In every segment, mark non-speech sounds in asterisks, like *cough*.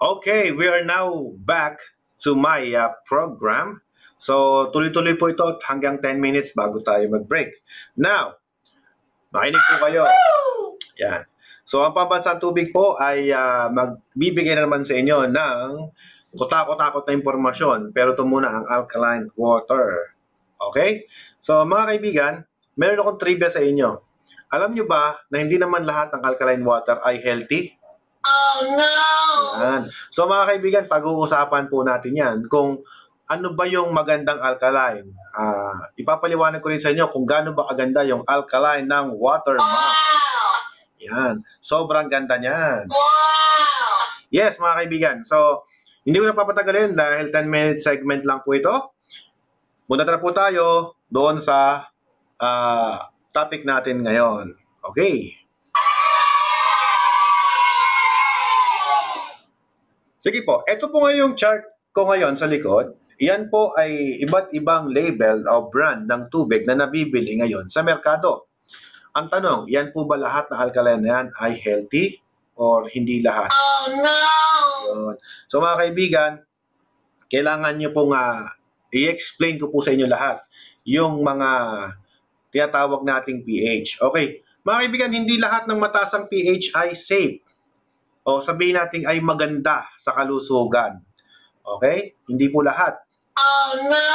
Okay, we are now back to my uh, program. So, tuloy-tuloy po ito hanggang 10 minutes bago tayo mag-break. Now, makinig po kayo. Yan. So, ang pambansang tubig po ay uh, magbibigay na naman sa inyo ng kutakot-takot na impormasyon. Pero ito muna ang alkaline water. Okay? So, mga kaibigan, meron akong trivia sa inyo. Alam nyo ba na hindi naman lahat ng alkaline water ay healthy? Oh no! Yan. So mga kaibigan, pag-uusapan po natin yan kung ano ba yung magandang alkaline. Ah, ipapaliwanag ko rin sa inyo kung gaano ba kaganda yung alkaline ng water map. Wow! Yan. Sobrang ganda niyan. Wow! Yes, mga kaibigan. So, hindi ko na papatagalin dahil 10-minute segment lang po ito. Punta na po tayo doon sa ah, topic natin ngayon. Okay. Sige po, ito po nga yung chart ko ngayon sa likod. Yan po ay iba't ibang label o brand ng tubig na nabibili ngayon sa merkado. Ang tanong, yan po ba lahat na alkaline na yan ay healthy or hindi lahat? Oh no! Yun. So mga kaibigan, kailangan nyo pong ah, i-explain ko po sa inyo lahat yung mga tinatawag nating pH. Okay, mga kaibigan, hindi lahat ng mataas ang pH ay safe. O sabihin natin ay maganda sa kalusugan. Okay? Hindi po lahat. Oh no!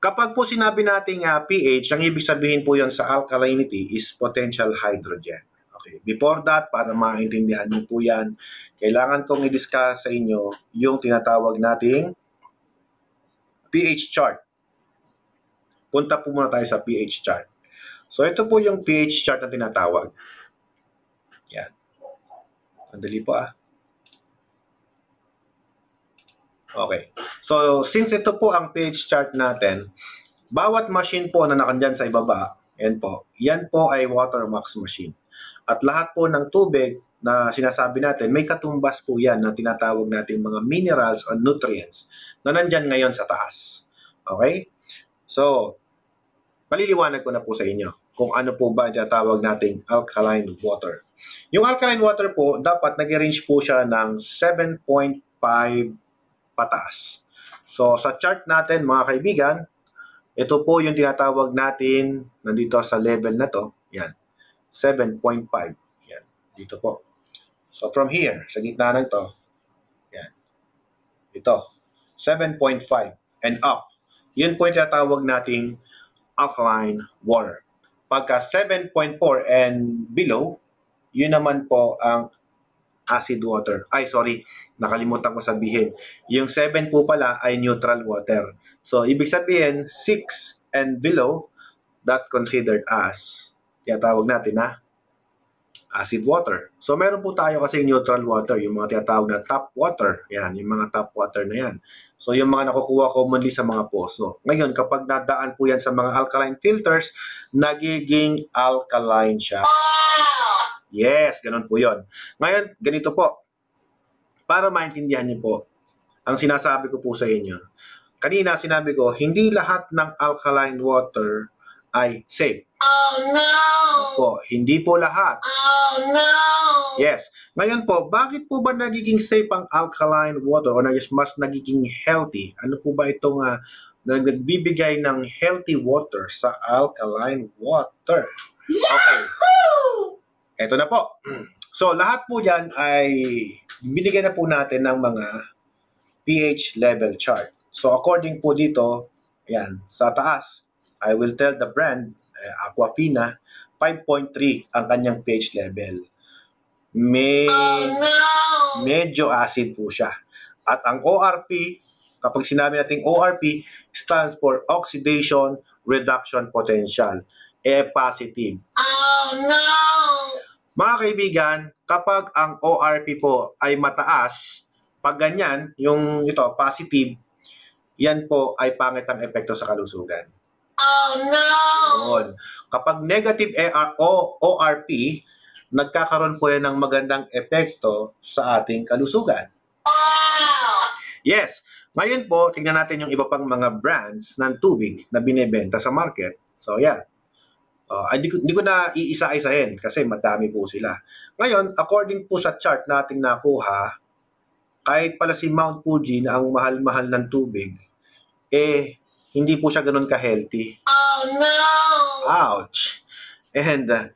Kapag po sinabi nating ah, pH, ang ibig sabihin po yon sa alkalinity is potential hydrogen. Okay. Before that, para maintindihan niyo po yan, kailangan kong i-discuss sa inyo yung tinatawag nating pH chart. Punta po muna tayo sa pH chart. So, ito po yung pH chart na tinatawag. Yan. Andali po ah. Okay. So, since ito po ang pH chart natin, bawat machine po na nakandyan sa ibaba, yan po, yan po ay Watermax machine. At lahat po ng tubig na sinasabi natin, may katumbas po yan na tinatawag natin mga minerals or nutrients na nandyan ngayon sa taas. Okay? So, paliliwanag ko na po sa inyo kung ano po ba tinatawag nating alkaline water. Yung alkaline water po, dapat nag-range po siya ng 7.5 pataas. So, sa chart natin, mga kaibigan, ito po yung tinatawag natin nandito sa level na to. Yan. 7.5. Yan. Dito po. So, from here, sa gitna ng to, yan. Ito. 7.5 and up. Yun po yung tinatawag nating alkaline water. Pagka 7.4 and below, yun naman po ang acid water. Ay, sorry, nakalimutan ko sabihin. Yung 7 po pala ay neutral water. So, ibig sabihin, 6 and below, that considered as, tinatawag natin na, acid water. So, meron po tayo kasi neutral water, yung mga tinatawag na tap water. Yan, yung mga tap water na yan. So, yung mga nakukuha commonly sa mga poso. Ngayon, kapag nadaan po yan sa mga alkaline filters, nagiging alkaline siya. Yes, ganun po yon. Ngayon, ganito po. Para maintindihan niyo po, ang sinasabi ko po sa inyo. Kanina sinabi ko, hindi lahat ng alkaline water ay safe. Oh no! Po, hindi po lahat. Oh no! Yes. Ngayon po, bakit po ba nagiging safe ang alkaline water o mas nagiging healthy? Ano po ba itong uh, nagbibigay ng healthy water sa alkaline water? Okay. Eto na po. *clears throat* So, lahat po yan ay binigyan na po natin ng mga pH level chart. So, according po dito, yan, sa taas, I will tell the brand, eh, Aquafina, 5.3 ang kanyang pH level. May, Oh no! medyo acid po siya. At ang ORP, kapag sinabi natin ORP, stands for Oxidation Reduction Potential. E positive. Oh no! Mga kaibigan, kapag ang ORP po ay mataas, pag ganyan, yung ito, positive, yan po ay pangit ang epekto sa kalusugan. Oh no! Yun. Kapag negative AR, o, ORP, nagkakaroon po yan ng magandang epekto sa ating kalusugan. Wow! Yes. Ngayon po, tingnan natin yung iba pang mga brands ng tubig na binebenta sa market. So, yeah. Uh, hindi, ko, hindi ko na iisa-isahin kasi madami po sila. Ngayon, according po sa chart nating nakuha, kahit pala si Mount Fuji na ang mahal-mahal ng tubig, eh, hindi po siya ganun ka-healthy. Oh no! Ouch! And, uh,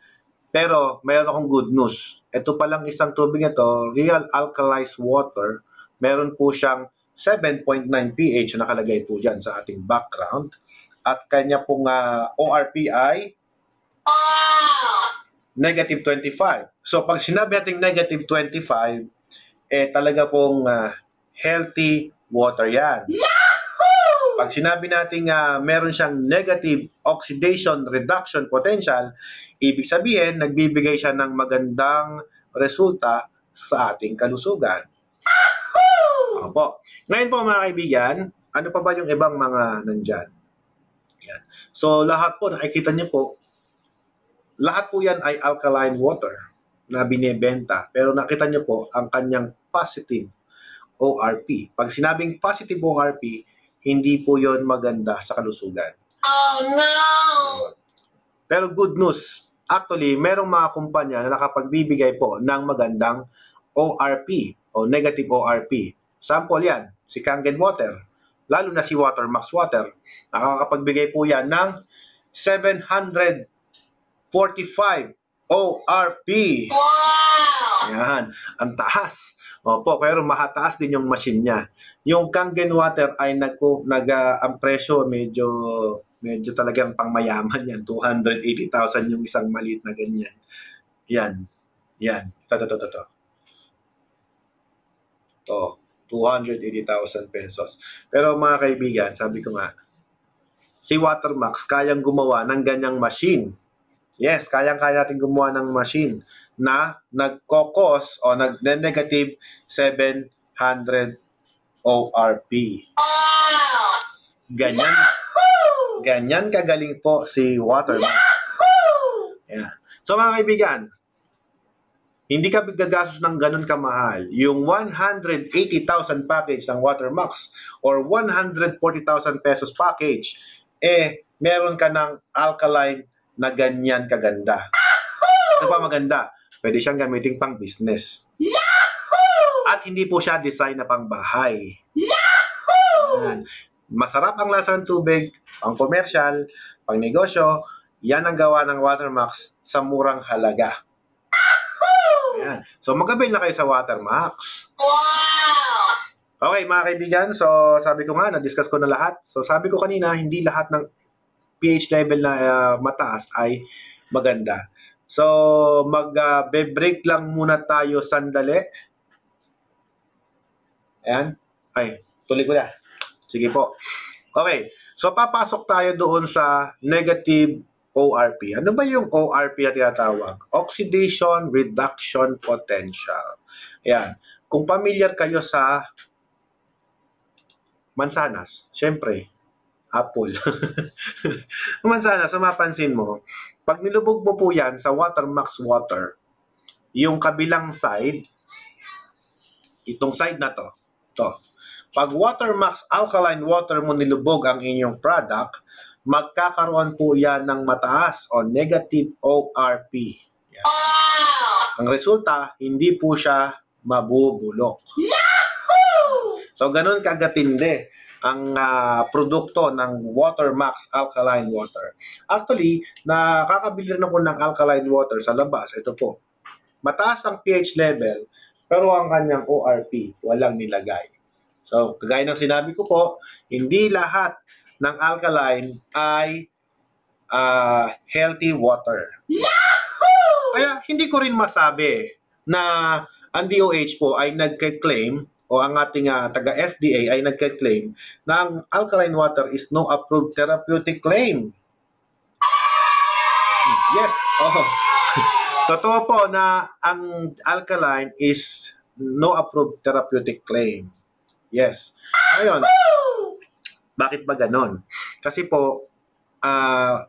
pero, mayroon akong good news. Ito palang isang tubig na to, real alkalized water, meron po siyang 7.9 pH na nakalagay po dyan sa ating background. At kanya pong uh, ORP ay Wow! negative 25. So, pag sinabi natin negative 25, eh talaga pong ah, healthy water yan. Pag sinabi natin uh, meron siyang negative oxidation reduction potential, ibig sabihin, nagbibigay siya ng magandang resulta sa ating kalusugan. Opo. Ngayon po mga kaibigan, ano pa ba yung ibang mga nandyan? Yan. So lahat po, nakikita niyo po, lahat po yan ay alkaline water na binebenta. Pero nakita niyo po ang kanyang positive ORP. Pag sinabing positive ORP, hindi po yon maganda sa kalusugan. Oh no! Pero good news, actually, merong mga kumpanya na nakapagbibigay po ng magandang ORP o negative ORP. Sample yan, si Kangen Water, lalo na si Watermax Water. Nakakapagbigay po yan ng 745 ORP. Wow! Yan, ang taas. Opo, pero mahataas din yung machine niya. Yung Kangen Water ay nag, nag ah, ang presyo medyo medyo talagang pangmayaman yan. 280,000 yung isang maliit na ganyan. Yan. Yan. Ito, ito, ito, ito. To, 280,000 pesos. Pero mga kaibigan, sabi ko nga, si Watermax kayang gumawa ng ganyang machine. Yes, kayang-kaya natin gumawa ng machine na nagkokos o nag-negative 700 ORP. Ganyan, ganyan kagaling po si Watermax. Yan. So mga kaibigan, hindi ka gagastos ng ganun kamahal. Yung 180,000 package ng Watermax or 140,000 pesos package, eh, meron ka ng alkaline na ganyan kaganda. Ito pa maganda, pwede siyang gamitin pang business. At hindi po siya design na pang bahay. Yan. Masarap ang lasa ng tubig, pang commercial, pang negosyo, yan ang gawa ng Watermax sa murang halaga. Yan. So mag-avail na kayo sa Watermax. Wow! Okay, mga kaibigan, so sabi ko nga, na-discuss ko na lahat. So sabi ko kanina, hindi lahat ng pH level na uh, mataas ay maganda. So, mag-break uh, lang muna tayo sandali. Ayan. Ay, tuloy ko na. Sige po. Okay. So, papasok tayo doon sa negative ORP. Ano ba yung ORP na tinatawag? Oxidation Reduction Potential. Ayan. Kung familiar kayo sa mansanas, syempre, apple. *laughs* mansanas, so mapansin mo, pag nilubog mo po yan sa Watermax Water, yung kabilang side, itong side na to, to. Pag Watermax Alkaline Water mo nilubog ang inyong product, magkakaroon po yan ng mataas o negative ORP. Yan. Ang resulta, hindi po siya mabubulok. So, ganun kagatindi ang uh, produkto ng Watermax Alkaline Water. Actually, nakakabili rin ako ng alkaline water sa labas. Ito po. Mataas ang pH level, pero ang kanyang ORP, walang nilagay. So, kagaya ng sinabi ko po, hindi lahat ng alkaline ay uh, healthy water. Kaya hindi ko rin masabi na ang DOH po ay nagke-claim o ang ating uh, taga-FDA ay nagke-claim na ang alkaline water is no approved therapeutic claim. Yes. Oh. *laughs* Totoo po na ang alkaline is no approved therapeutic claim. Yes. Ngayon, bakit ba ganon? Kasi po, uh,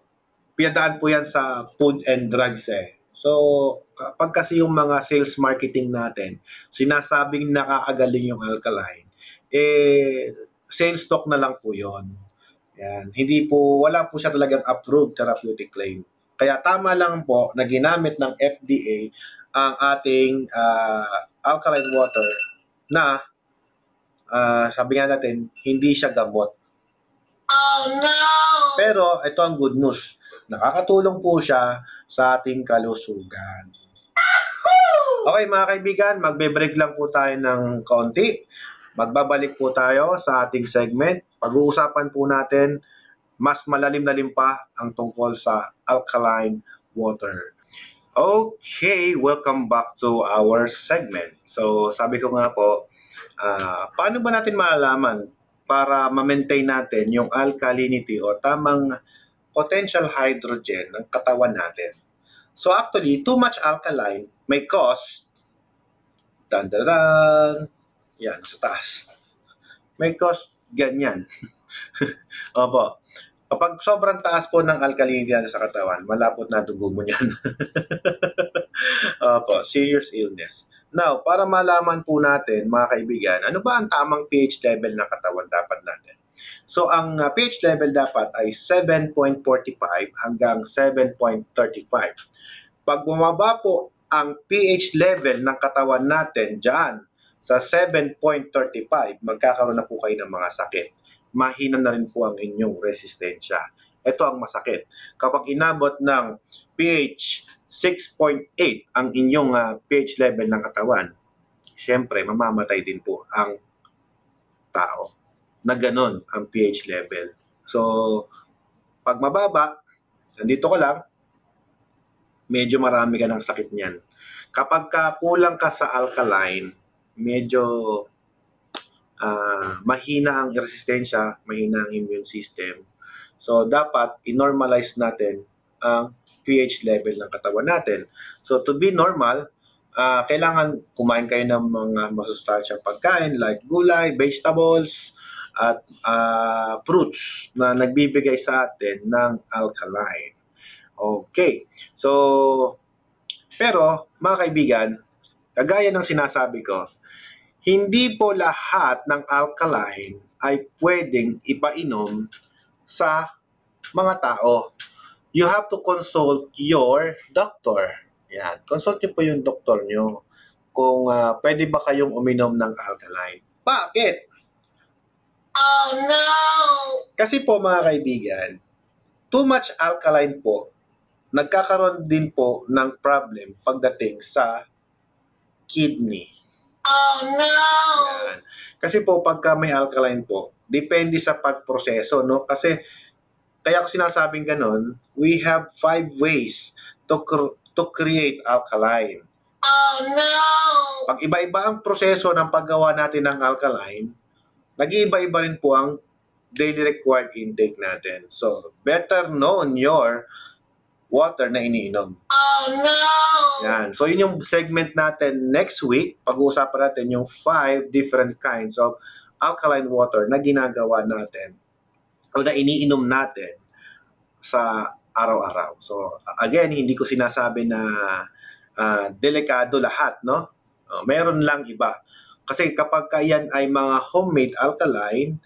pinadaan po yan sa food and drugs eh. So, kapag kasi yung mga sales marketing natin, sinasabing nakakagaling yung alkaline, eh, sales stock na lang po yon. Yan. Hindi po, wala po siya talagang approved therapeutic claim. Kaya tama lang po na ginamit ng FDA ang ating uh, alkaline water na ah, sabi nga natin, hindi siya gamot. Oh no! Pero ito ang good news. Nakakatulong po siya sa ating kalusugan. Okay mga kaibigan, magbe-break lang po tayo ng kaunti. Magbabalik po tayo sa ating segment. Pag-uusapan po natin mas malalim-lalim pa ang tungkol sa alkaline water. Okay, welcome back to our segment. So, sabi ko nga po, ah, paano ba natin malalaman para ma-maintain natin yung alkalinity o tamang potential hydrogen ng katawan natin? So, actually, too much alkaline may cause dan dan yan, sa taas. May cause ganyan. *laughs* Opo. Kapag sobrang taas po ng alkalinity natin sa katawan, malapot na dugo mo niyan. *laughs* Opo, serious illness. Now, para malaman po natin, mga kaibigan, ano ba ang tamang pH level ng katawan dapat natin? So, ang uh, pH level dapat ay 7.45 hanggang 7.35. Pag bumaba po ang pH level ng katawan natin dyan sa 7.35, magkakaroon na po kayo ng mga sakit. Mahina na rin po ang inyong resistensya. Ito ang masakit. Kapag inabot ng pH 6.8 ang inyong ah, pH level ng katawan, syempre mamamatay din po ang tao na ganon ang pH level. So, pag mababa, nandito ko lang, medyo marami ka ng sakit niyan. Kapag ka kulang ka sa alkaline, medyo ah, mahina ang resistensya, mahina ang immune system. So, dapat i-normalize natin ang pH level ng katawan natin. So, to be normal, ah, kailangan kumain kayo ng mga masustansyang pagkain like gulay, vegetables, at ah, fruits na nagbibigay sa atin ng alkaline. Okay. So, pero mga kaibigan, kagaya ng sinasabi ko, hindi po lahat ng alkaline ay pwedeng ipainom sa mga tao. You have to consult your doctor. Yan. Consult niyo po yung doktor niyo kung ah, pwede ba kayong uminom ng alkaline. Bakit? Oh no! Kasi po mga kaibigan, too much alkaline po, nagkakaroon din po ng problem pagdating sa kidney. Oh no! Yan. Kasi po pagka may alkaline po, depende sa pagproseso, no? Kasi kaya ko sinasabing ganun, we have five ways to cr- to create alkaline. Oh no! Pag iba-iba ang proseso ng paggawa natin ng alkaline, nag-iiba-iba rin po ang daily required intake natin. So, better known your water na iniinom. Oh no! Yan. So, yun yung segment natin next week. Pag-uusapan natin yung five different kinds of alkaline water na ginagawa natin o na iniinom natin sa araw-araw. So, again, hindi ko sinasabi na ah, delikado lahat, no? Oh, meron lang iba. Kasi kapag ka yan ay mga homemade alkaline,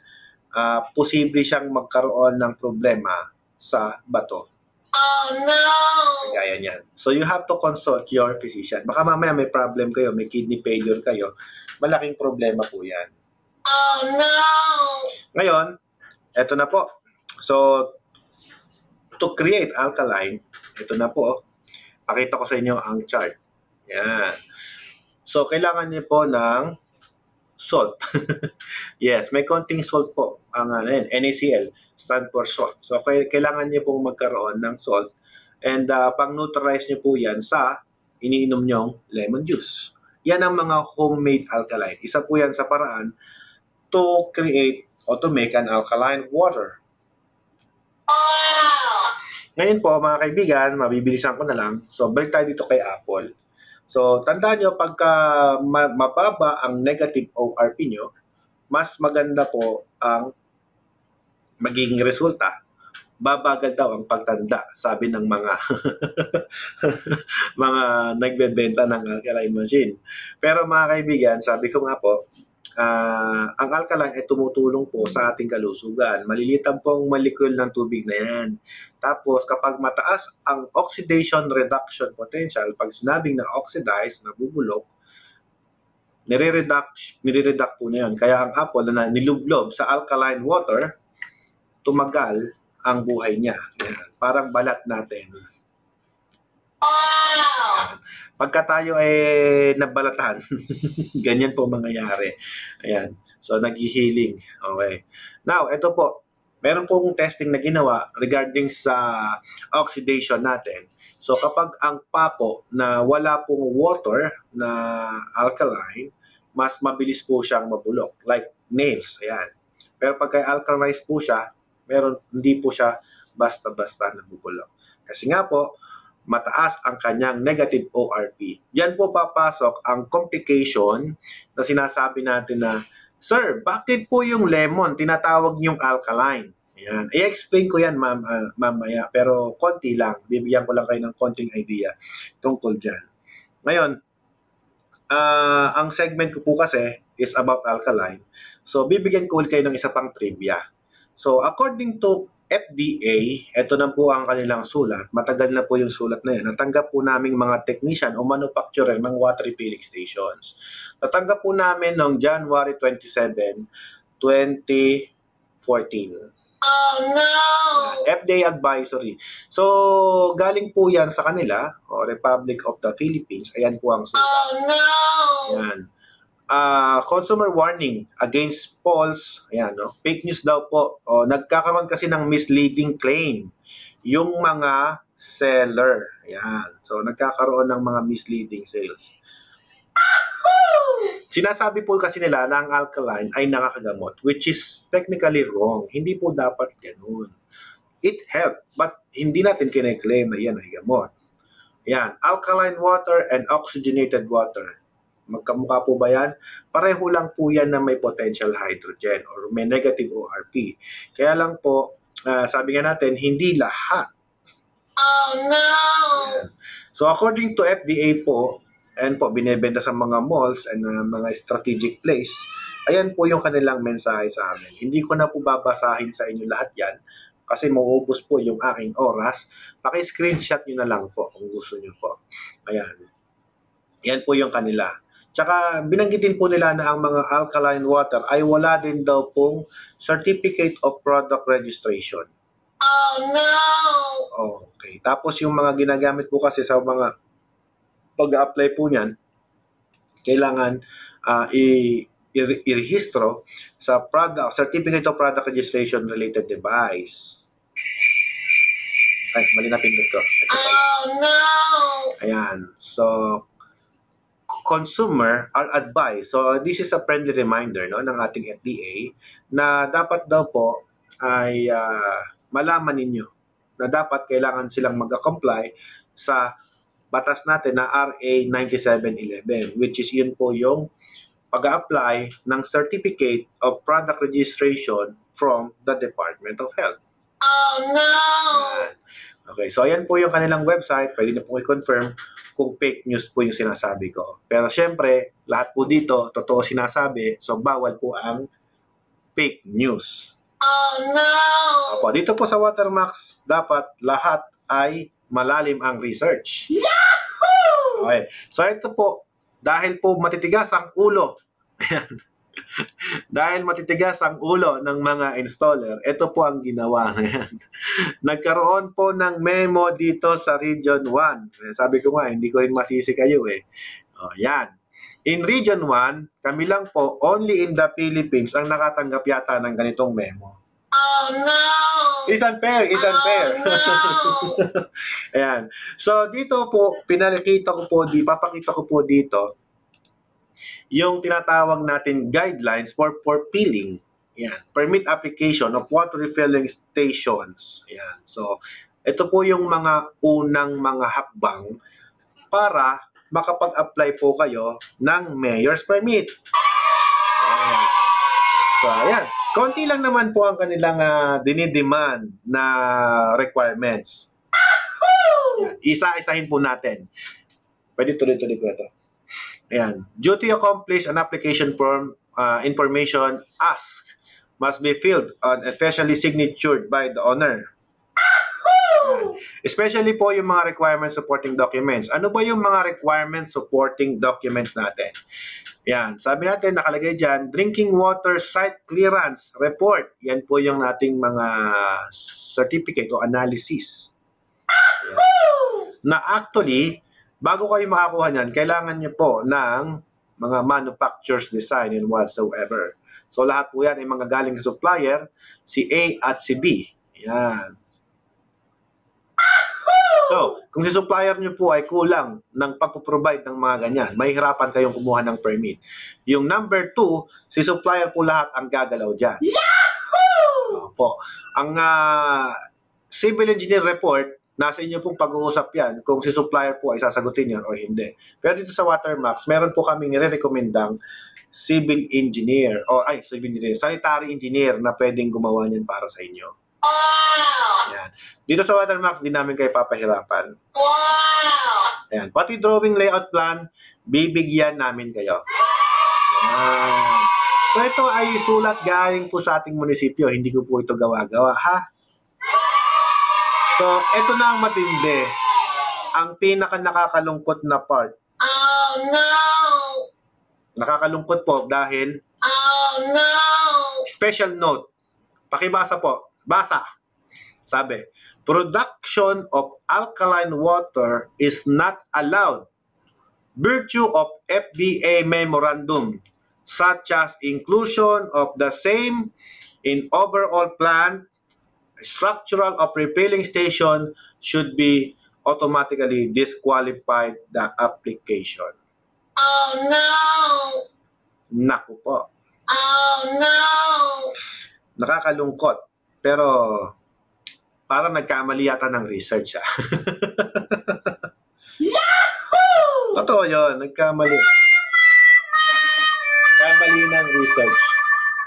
ah, posible siyang magkaroon ng problema sa bato. Oh no! Kaya niyan. So you have to consult your physician. Baka mamaya may problem kayo, may kidney failure kayo, malaking problema po yan. Oh no! Ngayon, eto na po. So, to create alkaline, ito na po. Pakita ko sa inyo ang chart. Yan. So, kailangan niyo po ng salt. *laughs* yes, may konting salt po. Ang ano yun, NaCl, stand for salt. So, kailangan niyo pong magkaroon ng salt. And uh, pang-neutralize niyo po yan sa iniinom nyong lemon juice. Yan ang mga homemade alkaline. Isa po yan sa paraan to create or to make an alkaline water. Ngayon po, mga kaibigan, mabibilisan ko na lang. So, balik tayo dito kay Apple. So, tandaan nyo, pagka ma- mababa ang negative ORP nyo, mas maganda po ang magiging resulta. Babagal daw ang pagtanda, sabi ng mga *laughs* mga nagbebenta ng alkaline machine. Pero mga kaibigan, sabi ko nga po, ah, ang alkaline ay tumutulong po sa ating kalusugan. Malilitan pong molecule ng tubig na yan. Tapos kapag mataas ang oxidation reduction potential, pag sinabing na oxidize, nabubulok, nire-reduct, nire-reduct po na yun. Kaya ang apple na nilublob sa alkaline water, tumagal ang buhay niya. Yan. Parang balat natin. Wow! Pagka tayo ay nabalatan, *laughs* ganyan po mangyayari. Ayan. So, nag-healing. Okay. Now, ito po. Meron pong testing na ginawa regarding sa oxidation natin. So, kapag ang pako na wala pong water na alkaline, mas mabilis po siyang mabulok. Like nails. Ayan. Pero pagka alkalized po siya, meron, hindi po siya basta-basta nabubulok. Kasi nga po, mataas ang kanyang negative ORP. Diyan po papasok ang complication na sinasabi natin na, Sir, bakit po yung lemon tinatawag niyong alkaline? Yan. I-explain ko yan mam, ah, mamaya, pero konti lang. Bibigyan ko lang kayo ng konting idea tungkol dyan. Ngayon, ah, ang segment ko po kasi is about alkaline. So, bibigyan ko ulit kayo ng isa pang trivia. So, according to FDA, ito na po ang kanilang sulat. Matagal na po yung sulat na yan. Natanggap po naming mga technician o manufacturer ng water refilling stations. Natanggap po namin noong January 27, 2014. Oh no! FDA advisory. So, galing po yan sa kanila, o Republic of the Philippines. Ayan po ang sulat. Oh no! Yan. Ah, consumer warning against false, ayan, no? Fake news daw po. O, nagkakaroon kasi ng misleading claim yung mga seller. Ayan. So, nagkakaroon ng mga misleading sales. Sinasabi po kasi nila na ang alkaline ay nakakagamot, which is technically wrong. Hindi po dapat ganun. It help, but hindi natin kine-claim na yan ay gamot. Yan, alkaline water and oxygenated water. Magkamukha po ba yan? Pareho lang po yan na may potential hydrogen or may negative ORP. Kaya lang po, ah, sabi nga natin, hindi lahat Oh no! So according to FDA po, ayan po, binebenta sa mga malls and uh, mga strategic place, ayan po yung kanilang mensahe sa amin. Hindi ko na po babasahin sa inyo lahat yan kasi mauubos po yung aking oras. Paki-screenshot nyo na lang po kung gusto nyo po. Ayan. Yan po yung kanila. Tsaka binanggitin po nila na ang mga alkaline water ay wala din daw pong Certificate of Product Registration. Oh no! Okay. Tapos yung mga ginagamit po kasi sa mga pag-apply po niyan, kailangan ah, i- irehistro sa product certificate of product registration related device. Ay, mali na pindot ko. Ito. Oh no! Ayan. So, consumer are advised. So, this is a friendly reminder no, ng ating FDA na dapat daw po ay ah, malaman ninyo na dapat kailangan silang mag-comply sa batas natin na RA 9711 which is yun po yung pag-apply ng Certificate of Product Registration from the Department of Health. Oh no! Yan. Okay, so ayan po yung kanilang website. Pwede na po i-confirm kung fake news po yung sinasabi ko. Pero syempre, lahat po dito, totoo sinasabi, so bawal po ang fake news. Oh no! Opo, dito po sa Watermax, dapat lahat ay malalim ang research. Okay. So ito po, dahil po matitigas ang ulo, ayan, *laughs* dahil matitigas ang ulo ng mga installer, ito po ang ginawa ngayon. *laughs* Nagkaroon po ng memo dito sa Region 1. Sabi ko nga, hindi ko rin masisi kayo eh. O, yan. In Region 1, kami lang po, only in the Philippines, ang nakatanggap yata ng ganitong memo. Oh no! Is unfair, is unfair. Oh no! *laughs* Ayan. So, dito po, pinakita ko po, di, papakita ko po dito, yung tinatawag natin guidelines for for filling. Ayan. Permit application of water refilling stations. Ayan. So, ito po yung mga unang mga hakbang para makapag-apply po kayo ng mayor's permit. So, ayan. Konti lang naman po ang kanilang uh, dinidemand na requirements. Isa-isahin po natin. Pwede tuloy-tuloy ko ito. Ayan. Duty accomplish an application form uh, information asked must be filled on officially signatured by the owner. Especially po yung mga requirements supporting documents. Ano ba yung mga requirements supporting documents natin? Yan, sabi natin, nakalagay dyan, drinking water site clearance report. Yan po yung nating mga certificate o analysis. Yan. Na actually, bago kayo makakuha niyan, kailangan niyo po ng mga manufacturer's design and whatsoever. So lahat po yan ay mga galing sa supplier, si A at si B. Yan. So, kung si supplier nyo po ay kulang ng pagpo-provide ng mga ganyan, mahihirapan kayong kumuha ng permit. Yung number two, si supplier po lahat ang gagalaw dyan. Opo. Ang ah, civil engineer report, nasa inyo pong pag-uusap yan kung si supplier po ay sasagutin yan o hindi. Pero dito sa Watermax, meron po kaming nire-recommendang civil engineer o ay civil engineer, sanitary engineer na pwedeng gumawa niyan para sa inyo. Wow! Ayan. Dito sa Watermax, di namin kayo papahirapan. Wow! Ayan. Pati drawing layout plan, bibigyan namin kayo. Ayan. So ito ay sulat galing po sa ating munisipyo. Hindi ko po ito gawa-gawa, ha? So, ito na ang matindi. Ang pinaka nakakalungkot na part. Oh no! Nakakalungkot po dahil Oh no! special note. Pakibasa po. Basa. Sabi, production of alkaline water is not allowed virtue of FDA memorandum such as inclusion of the same in overall plant structural of refilling station should be automatically disqualified the application. Oh no! Naku po. Oh no! nakakalungkot. Pero parang nagkamali yata ng research ah. *laughs* Totoo yun, nagkamali. Kamali ng research.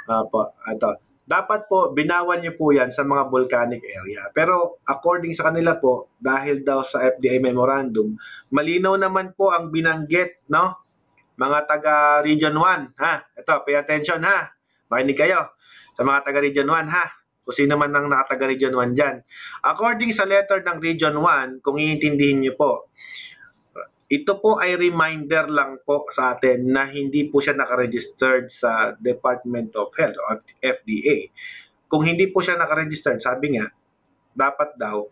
Apo, ito. Dapat po, binawan niyo po yan sa mga volcanic area. Pero according sa kanila po, dahil daw sa FDA memorandum, malinaw naman po ang binanggit, no? Mga taga Region 1, ha? Ito, pay attention, ha? Makinig kayo sa mga taga Region 1 ha. Kung sino man ang nakataga Region 1 dyan. According sa letter ng Region 1, kung iintindihin niyo po, ito po ay reminder lang po sa atin na hindi po siya nakaregistered sa Department of Health o FDA. Kung hindi po siya nakaregistered, sabi nga, dapat daw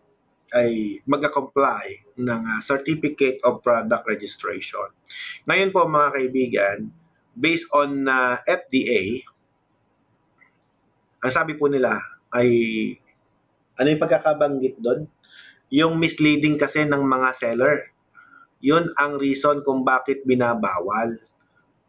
ay mag-comply ng ah, Certificate of Product Registration. Ngayon po mga kaibigan, based on ah, FDA, ang sabi po nila ay ano yung pagkakabanggit doon? Yung misleading kasi ng mga seller. Yun ang reason kung bakit binabawal.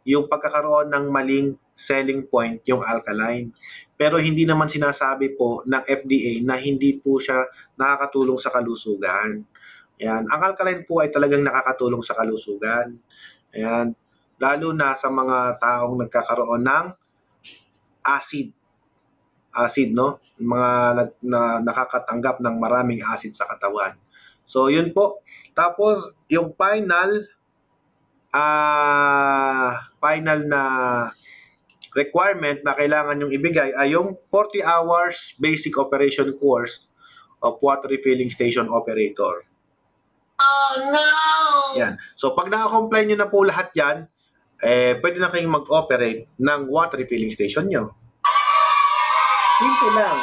Yung pagkakaroon ng maling selling point yung alkaline. Pero hindi naman sinasabi po ng FDA na hindi po siya nakakatulong sa kalusugan. Ayan. Ang alkaline po ay talagang nakakatulong sa kalusugan. Ayan. Lalo na sa mga taong nagkakaroon ng acid acid, no? Mga nag, na, nakakatanggap ng maraming acid sa katawan. So, yun po. Tapos, yung final, ah final na requirement na kailangan yung ibigay ay yung 40 hours basic operation course of water refilling station operator. Oh no! Yan. So, pag na-comply nyo na po lahat yan, eh, pwede na kayong mag-operate ng water refilling station nyo. Simple lang.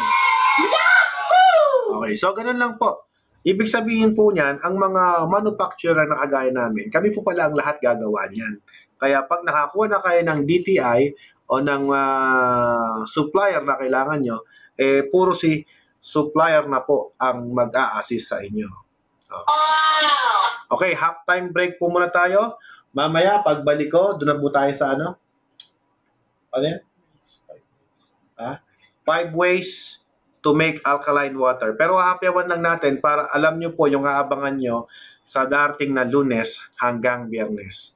Okay, so ganun lang po. Ibig sabihin po niyan, ang mga manufacturer na kagaya namin, kami po pala ang lahat gagawa niyan. Kaya pag nakakuha na kayo ng DTI o ng ah, supplier na kailangan nyo, eh puro si supplier na po ang mag-a-assist sa inyo. Wow! Okay, halftime break po muna tayo. Mamaya, pagbalik ko, doon na po tayo sa ano? Ano yan? Ha? Five ways to make alkaline water. Pero hahapyawan lang natin para alam nyo po yung aabangan nyo sa darating na lunes hanggang biyernes.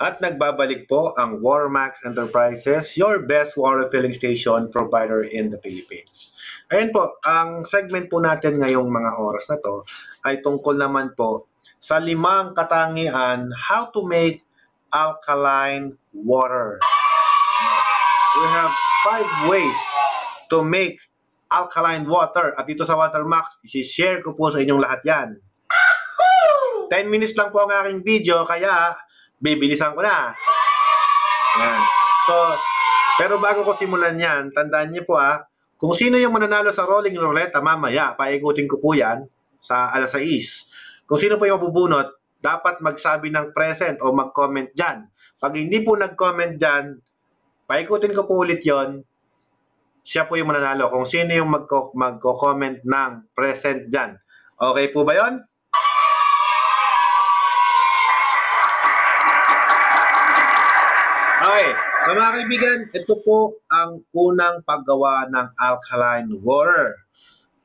At nagbabalik po ang Warmax Enterprises, your best water filling station provider in the Philippines. Ayan po, ang segment po natin ngayong mga oras na to ay tungkol naman po sa limang katangian how to make alkaline water. We have five ways to make alkaline water. At dito sa Watermax, isi-share ko po sa inyong lahat yan. 10 minutes lang po ang aking video, kaya bibilisan ko na. Yan. So, pero bago ko simulan yan, tandaan niyo po ah, kung sino yung mananalo sa rolling roulette, mamaya, paikutin ko po yan sa alas 6. Kung sino po yung mabubunot, dapat magsabi ng present o mag-comment dyan. Pag hindi po nag-comment dyan, paikutin ko po ulit yon siya po yung mananalo. Kung sino yung magko- magko-comment ng present dyan. Okay po ba yon? Okay. So mga kaibigan, ito po ang unang paggawa ng alkaline water.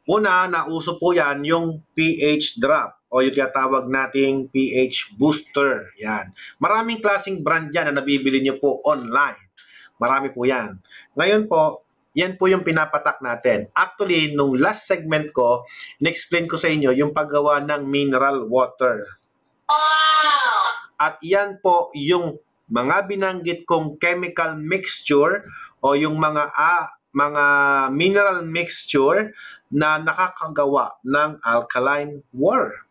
Una, nauso po yan yung pH drop o yung tinatawag nating pH booster. Yan. Maraming klasing brand yan na nabibili nyo po online. Marami po yan. Ngayon po, yan po yung pinapatak natin. Actually, nung last segment ko, in-explain ko sa inyo yung paggawa ng mineral water. Wow! At yan po yung mga binanggit kong chemical mixture o yung mga ah, mga mineral mixture na nakakagawa ng alkaline water.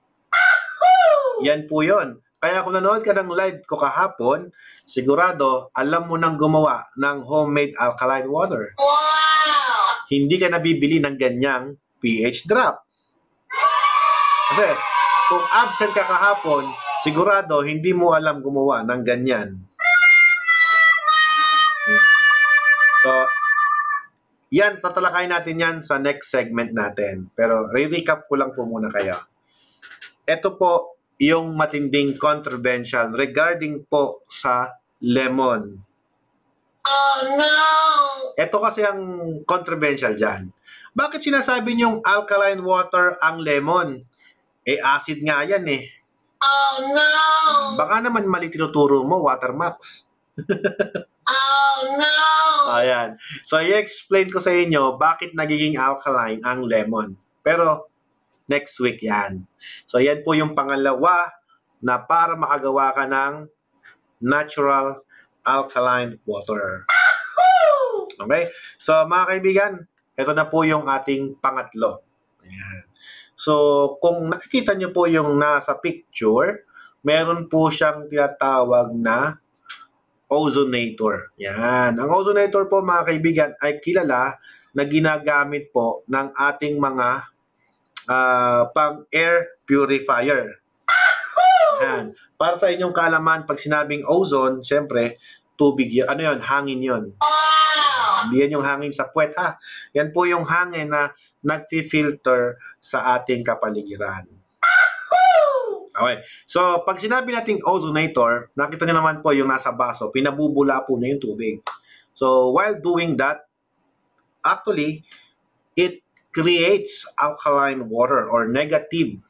Yan po yon. Kaya kung nanood ka ng live ko kahapon, sigurado alam mo nang gumawa ng homemade alkaline water. Wow! Hindi ka nabibili ng ganyang pH drop. Kasi kung absent ka kahapon, sigurado hindi mo alam gumawa ng ganyan. So, yan, tatalakayin natin yan sa next segment natin. Pero re-recap ko lang po muna kayo. Ito po yung matinding controversial regarding po sa lemon. Oh no! Ito kasi ang controversial dyan. Bakit sinasabi niyong alkaline water ang lemon? Eh, acid nga yan eh. Oh no! Baka naman mali tinuturo mo, Watermax. *laughs* Oh no! Ayan. So, i-explain ko sa inyo bakit nagiging alkaline ang lemon. Pero, next week yan. So, yan po yung pangalawa na para makagawa ka ng natural alkaline water. Okay? So, mga kaibigan, ito na po yung ating pangatlo. Ayan. So, kung nakikita nyo po yung nasa picture, meron po siyang tinatawag na ozonator. Yan. Ang ozonator po mga kaibigan ay kilala na ginagamit po ng ating mga ah, pang air purifier. Yan. Para sa inyong kaalaman, pag sinabing ozone, syempre, tubig yun. Ano yun? Hangin yun. Hindi yan yung hangin sa puwet ha. Yan po yung hangin na nagfi-filter sa ating kapaligiran. Okay. So, pag sinabi nating ozonator, nakita niyo naman po yung nasa baso, pinabubula po niya yung tubig. So, while doing that, actually, creates alkaline water or negative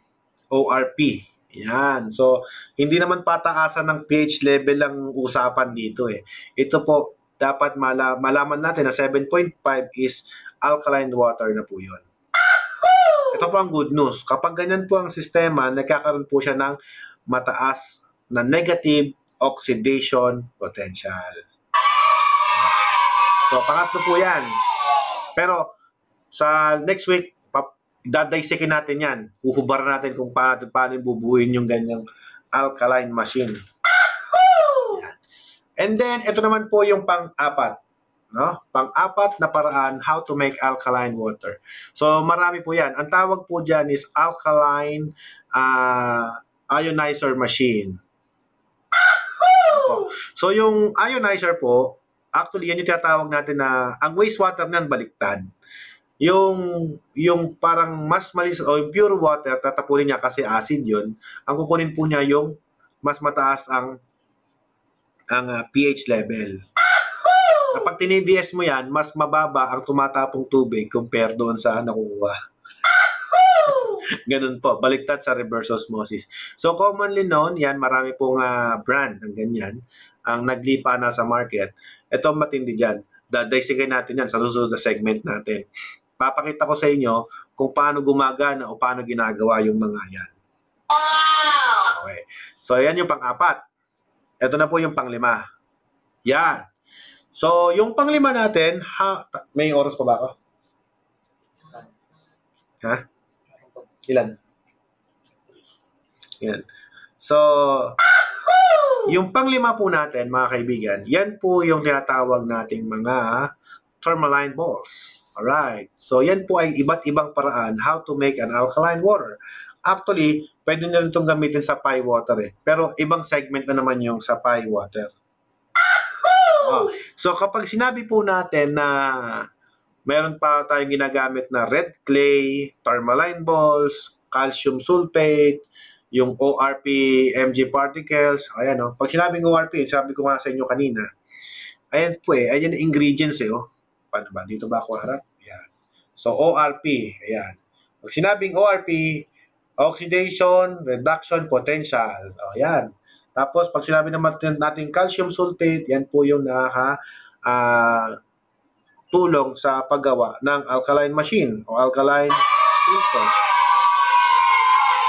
ORP. Yan. So, hindi naman pataasan ng pH level ang usapan dito eh. Ito po, dapat mala- malaman natin na 7.5 is alkaline water na po yun. Ito po ang good news. Kapag ganyan po ang sistema, nagkakaroon po siya ng mataas na negative oxidation potential. So, pangatlo po yan. Pero, sa next week, dadaysekin natin yan. Huhubar natin kung paano, paano bubuuin yung ganyang alkaline machine. And then, ito naman po yung pang-apat. No? Pang-apat na paraan how to make alkaline water. So, marami po yan. Ang tawag po dyan is alkaline ah, ionizer machine. So, yung ionizer po, actually, yan yung tinatawag natin na ang wastewater nan baliktad. Yung yung parang mas malis o yung pure water, tatapunin niya kasi acid yun. Ang kukunin po niya yung mas mataas ang ang ah, pH level. Kapag tinidies mo yan, mas mababa ang tumatapong tubig compare doon sa nakukuha. Ganun po, baliktad sa reverse osmosis. So commonly known, yan marami pong ah, brand ng ganyan ang naglipa na sa market. Ito matindi dyan. Dadaysigay natin yan sa susunod na segment natin. Papakita ko sa inyo kung paano gumagana o paano ginagawa yung mga yan. Okay. So, yan yung pang-apat. Ito na po yung panglima. Yan. So, yung panglima natin, ha, may oras pa ba ako? Ha? Ilan? Yan. So, yung panglima po natin, mga kaibigan, yan po yung tinatawag nating mga tourmaline balls. Alright. So, yan po ay iba't ibang paraan how to make an alkaline water. Actually, pwede nyo rin itong gamitin sa pie water eh. Pero ibang segment na naman yung sa pie water. Oh. So, kapag sinabi po natin na meron pa tayong ginagamit na red clay, tourmaline balls, calcium sulfate, yung ORP MG particles, ayan o. Pag sinabing ORP, sabi ko nga sa inyo kanina, ayan po eh, ayan ingredients eh oh. Paano ba? Dito ba ako harap? Ayan. So, ORP, ayan. Pag sinabing ORP, oxidation, reduction, potential. O, ayan. Tapos, pag sinabi naman natin calcium sulfate, yan po yung nakaka ah, tulong sa paggawa ng alkaline machine o alkaline filters.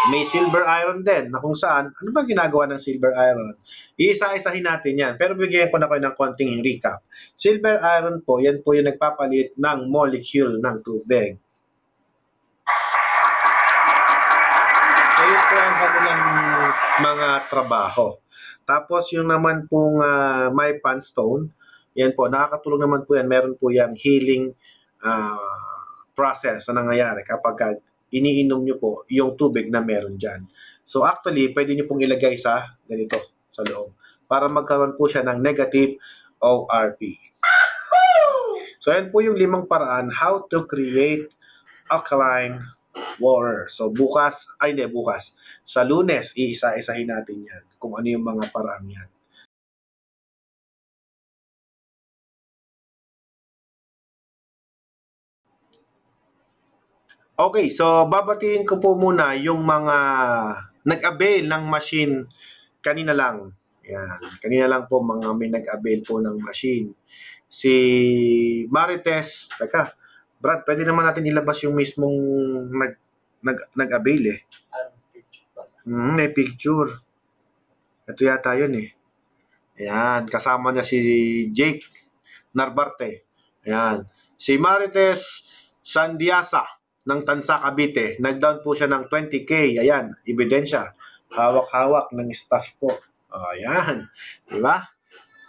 May silver iron din na kung saan, ano ba ginagawa ng silver iron? Iisa-isahin natin yan. Pero bigyan ko na kayo ng konting recap. Silver iron po, yan po yung nagpapalit ng molecule ng tubig. Ayun po ang kanilang mga trabaho. Tapos yung naman pong uh, my pan stone, yan po, nakakatulong naman po yan. Meron po yan healing uh, process na nangyayari kapag iniinom nyo po yung tubig na meron dyan. So actually, pwede nyo pong ilagay sa ganito, sa loob. Para magkaroon po siya ng negative ORP. So yan po yung limang paraan how to create alkaline water. So bukas, ay hindi bukas, sa lunes, iisa-isahin natin yan kung ano yung mga paraan yan. Okay, so babatiin ko po muna yung mga nag-avail ng machine kanina lang. Yan, kanina lang po mga may nag-avail po ng machine. Si Marites, teka, Brad, pwede naman natin ilabas yung mismong nag, nag, nag-avail eh. Hmm, may picture. Ito yata yun eh. Ayan, kasama niya si Jake Narbarte. Ayan. Si Marites Sandiasa ng Tansa Cavite. Nag-down po siya ng 20K. Ayan, ebidensya. Hawak-hawak ng staff ko. Oh, ayan. Di ba?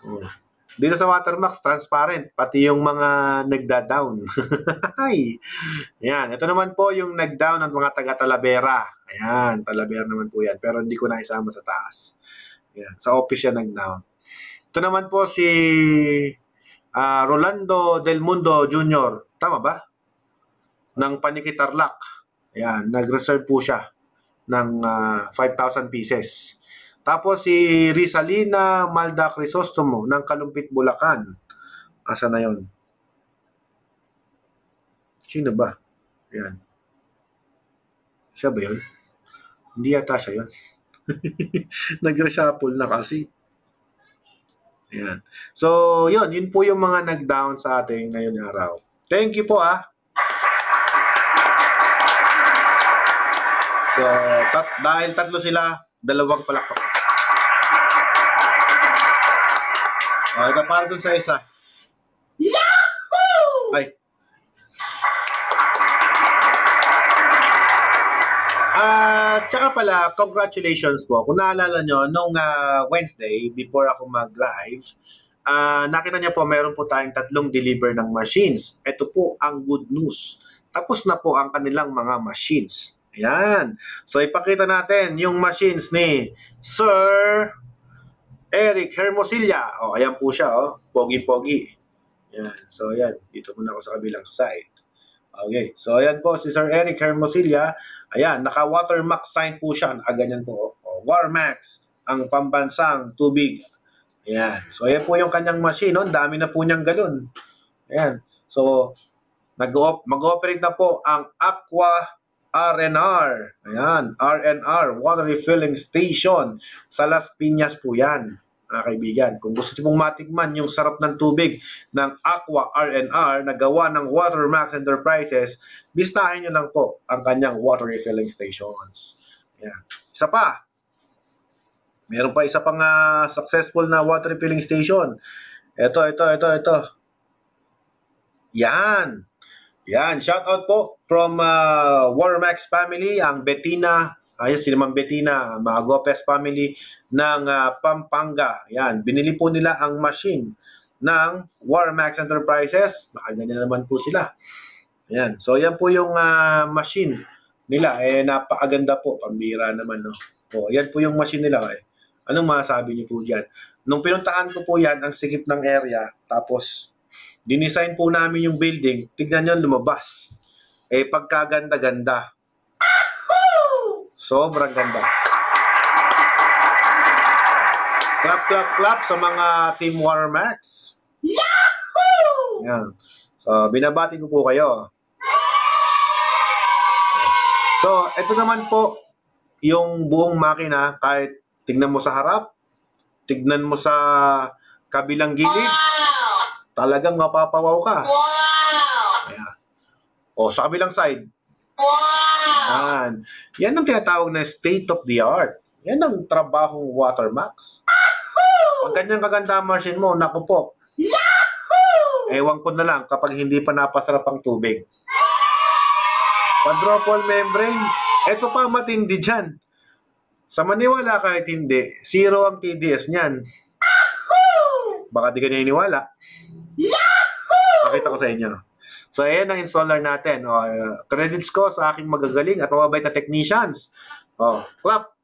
Hmm. Dito sa Watermax, transparent. Pati yung mga nagda-down. *laughs* Ay. Ayan. Ito naman po yung nag-down ng mga taga-Talavera. Ayan. Talavera naman po yan. Pero hindi ko na isama sa taas. Ayan. Sa office siya nag-down. Ito naman po si uh, Rolando Del Mundo Jr. Tama ba? Ng Panikitarlac. Ayan, nag-reserve po siya ng uh, 5,000 pieces. Tapos si Rizalina Malda Crisostomo ng Kalumpit, Bulacan. Asa na yon? Sino ba? Ayan. Siya ba yun? Hindi yata siya yun. *laughs* Nag-reshuffle na kasi. Ayan. So, yun. Yun po yung mga nag-down sa ating ngayon araw. Thank you po ah. So, tat dahil tatlo sila, dalawang palakpak. Oh, ito para dun sa isa. Yahoo! Ay. Ah, uh, tsaka pala, congratulations po. Kung naalala nyo, nung uh, Wednesday, before ako mag-live, uh, nakita niyo po, meron po tayong tatlong deliver ng machines. Ito po ang good news. Tapos na po ang kanilang mga machines. Ayan. So, ipakita natin yung machines ni Sir Eric Hermosilla. O, oh, ayan po siya, oh. Pogi-pogi. Ayan. So, ayan. Dito muna ako sa kabilang side. Okay. So, ayan po si Sir Eric Hermosilla. Ayan. Naka-watermark sign po siya. Nakaganyan po. Oh. Warmax. Ang pambansang tubig. Ayan. So, ayan po yung kanyang machine. Oh. Dami na po niyang galon. Ayan. So, mag-ooperate na po ang Aqua RNR. Ayan, RNR, Water Refilling Station. Sa Las Piñas po yan, mga kaibigan. Kung gusto niyo pong matikman yung sarap ng tubig ng Aqua RNR na gawa ng Watermax Enterprises, bistahin nyo lang po ang kanyang water refilling stations. Ayan. Isa pa, meron pa isa pang uh, successful na water refilling station. Ito, ito, ito, ito. Yan. Yan, shout out po from uh, Warmax family, ang Bettina ayos si Ma'am Bettina, mga Gopes family ng ah, Pampanga. Yan, binili po nila ang machine ng Warmax Enterprises. Baka ganyan naman po sila. Yan. So, yan po yung ah, machine nila. Eh, napakaganda po. Pambira naman, no? O, yan po yung machine nila. Eh. Anong masasabi niyo po dyan? Nung pinuntahan ko po yan, ang sikip ng area, tapos dinisign po namin yung building, tignan nyo lumabas. Eh, pagkaganda-ganda. Sobrang ganda. Clap, clap, clap sa mga Team Warmax. Yan. So, binabati ko po kayo. So, ito naman po yung buong makina kahit tignan mo sa harap, tignan mo sa kabilang gilid! Talagang mapapawaw ka. Wow! Ayan. O, sa kabilang side, Wow! yan. Yan ang tinatawag na state of the art. Yan ang trabahong Watermax. Pag ganyan kaganda ang machine mo, naku po. Ewan ko na lang kapag hindi pa napasarap ang tubig. Quadruple membrane, eto pa matindi dyan. Sa maniwala kahit hindi, zero ang TDS niyan. Baka di ka naniniwala. Pakita ko sa inyo. So, ayan ang installer natin. O, uh, credits ko sa aking magagaling at mababait na technicians. O, clap!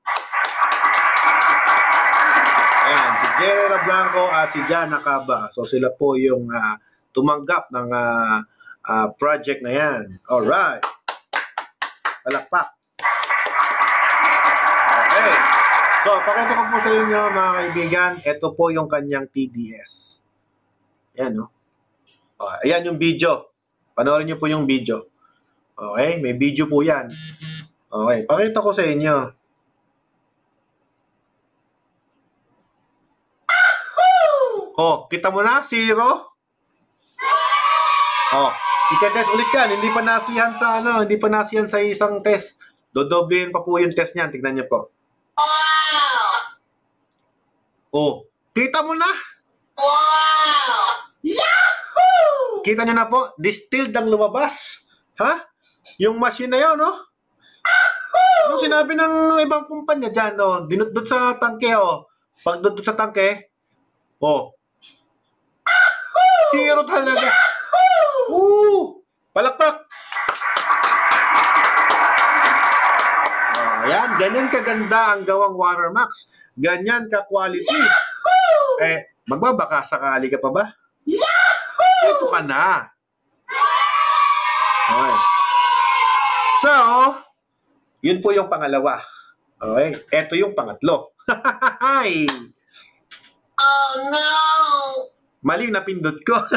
Ayan, si Jerry Blanco at si Jan Nakaba. So, sila po yung ah, tumanggap ng ah, ah, project na yan. Alright. Palakpak. Okay. So, pakita ko po sa inyo mga kaibigan, ito po yung kanyang TDS. Ayan, no? Oh, ayan yung video. Panoorin niyo po yung video. Okay? May video po yan. Okay. Pakita ko sa inyo. Oh, kita mo na? Zero? Oh, ite-test ulit yan. Hindi pa nasihan sa ano, hindi pa nasihan sa isang test. Dodoblehin pa po yung test niyan. Tignan niyo po. Wow! Oh, kita mo na? Wow! Kita niyo na po, distilled ang lumabas. Ha? Yung machine na yun, no? Ano sinabi ng ibang kumpanya dyan, no? Dinutdot sa tangke, oh. Pag dudot sa tangke, oh. Zero talaga. Woo! Palakpak! Oh, ayan, ganyan kaganda ang gawang Watermax. Ganyan ka-quality. Eh, magbabaka sakali ka pa ba? Ito ka na. Okay. So, yun po yung pangalawa. Okay. Ito yung pangatlo. *laughs* Oh no! Mali na pindot ko. *laughs*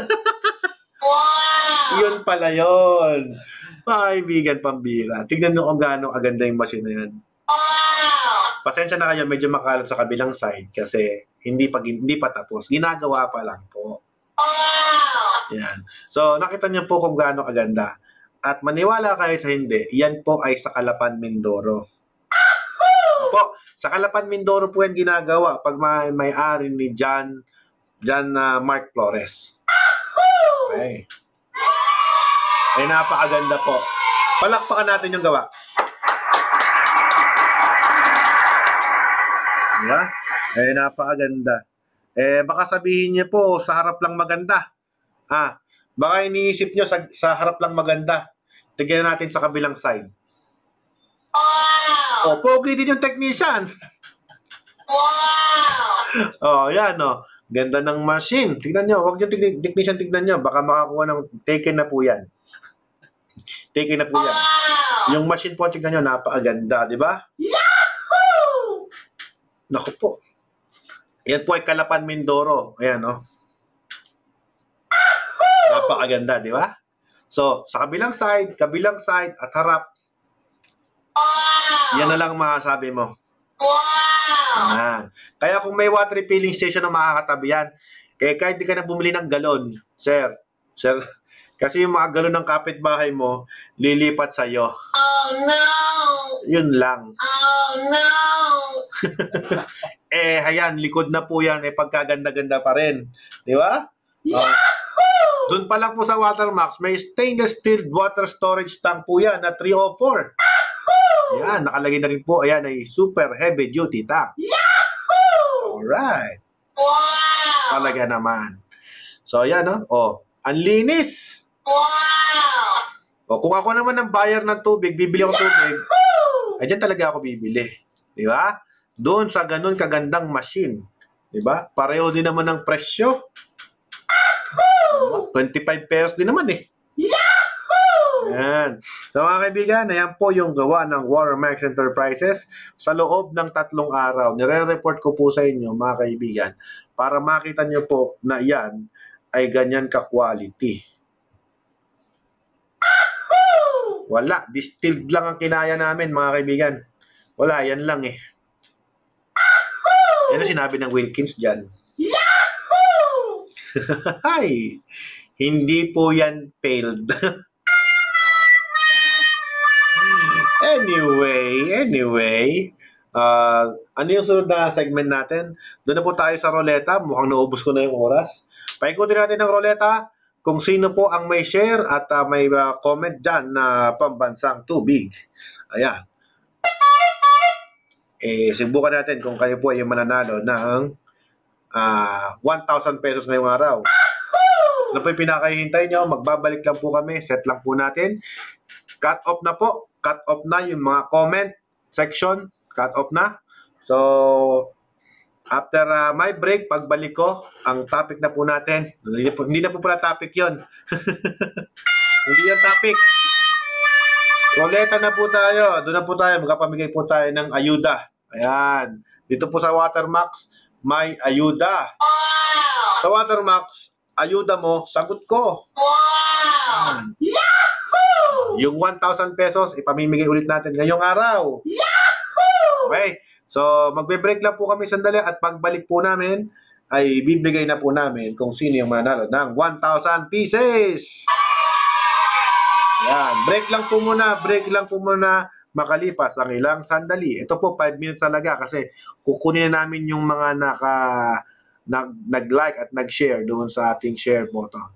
Wow! yun pala yun. Mga kaibigan pambira. Tignan nyo kung gaano aganda yung machine na yan. Wow! Pasensya na kayo, medyo makalat sa kabilang side kasi hindi pa, hindi pa tapos. Ginagawa pa lang po. Wow! Yan. So, nakita niyo po kung gaano kaganda. At maniwala kayo sa hindi, yan po ay sa Kalapan, Mindoro. Opo, sa Kalapan, Mindoro po yan ginagawa pag may, may-ari ni John, John ah, Mark Flores. Okay. Ay, napakaganda po. Palakpakan natin yung gawa. Diba? Eh, napakaganda. Eh, baka sabihin niyo po, sa harap lang maganda. Ah, baka iniisip nyo sa, sa harap lang maganda. Tignan natin sa kabilang side. Wow! Oh, pogi din yung technician. Wow! Oh, yan oh. Ganda ng machine. Tignan nyo, huwag yung technician tignan nyo. Baka makakuha ng taken na po yan. Taken na po yan. Wow! Yung machine po, tignan nyo, napakaganda, di ba? Naku po. Yan po ay Kalapan Mindoro. Ayan, oh. Napakaganda, di ba? So, sa kabilang side, kabilang side, at harap, Wow! yan na lang masasabi mo. Wow! Yan. Kaya kung may water refilling station na makakatabi yan, kaya kahit di ka na bumili ng galon, sir, sir, *laughs* kasi yung mga galon ng kapitbahay mo, lilipat sa'yo. Oh no! Yun lang. Oh no! *laughs* Eh, ayan, likod na po yan, eh, pagkaganda-ganda pa rin. Di ba? Oh. Doon pa lang po sa Watermax, may stainless steel water storage tank po yan na 304. Yan, nakalagay na rin po. Ayan ay super heavy duty tank. Alright. Wow! Talaga naman. So, ayan, no? Oh, ang linis. Wow! O, kung ako naman ang buyer ng tubig, bibili ako tubig, ay dyan talaga ako bibili. Di ba? Doon sa ganun kagandang machine. Di ba? Pareho din naman ng presyo. Diba? 25 pesos din naman eh. Yan. So mga kaibigan, ayan po yung gawa ng Watermax Enterprises sa loob ng tatlong araw. Nire-report ko po sa inyo mga kaibigan para makita nyo po na yan ay ganyan ka-quality. Wala. Distilled lang ang kinaya namin, mga kaibigan. Wala, yan lang eh. Yan ang sinabi ng Wilkins dyan. *laughs* Hay! Hindi po yan failed. *laughs* anyway, anyway. Uh, ano yung sunod na segment natin? Doon na po tayo sa roleta. Mukhang naubos ko na yung oras. Paikutin natin ng roleta kung sino po ang may share at uh, may uh, comment dyan na pambansang tubig. Ayan. Eh, subukan natin kung kayo po ay mananalo ng uh, 1,000 pesos ngayong araw. Ano po yung pinakahihintay nyo? Magbabalik lang po kami. Set lang po natin. Cut off na po. Cut off na yung mga comment section. Cut off na. So, after uh, my break, pagbalik ko, ang topic na po natin, hindi na po pala topic yon *laughs* Hindi yung topic. Roleta na po tayo. Doon na po tayo. Magkapamigay po tayo ng ayuda. Ayan. Dito po sa Watermax, may ayuda. Wow! Sa Watermax, ayuda mo, sagot ko. Wow! Ayan. Yung 1,000 pesos, ipamimigay ulit natin ngayong araw. Okay? So, magbe-break lang po kami sandali at pagbalik po namin, ay bibigay na po namin kung sino yung mananalo ng 1,000 pieces. Yan. Break lang po muna. Break lang po muna makalipas ang ilang sandali. Ito po 5 minutes talaga kasi kukunin na namin yung mga naka nag, nag-like at nag-share doon sa ating share button.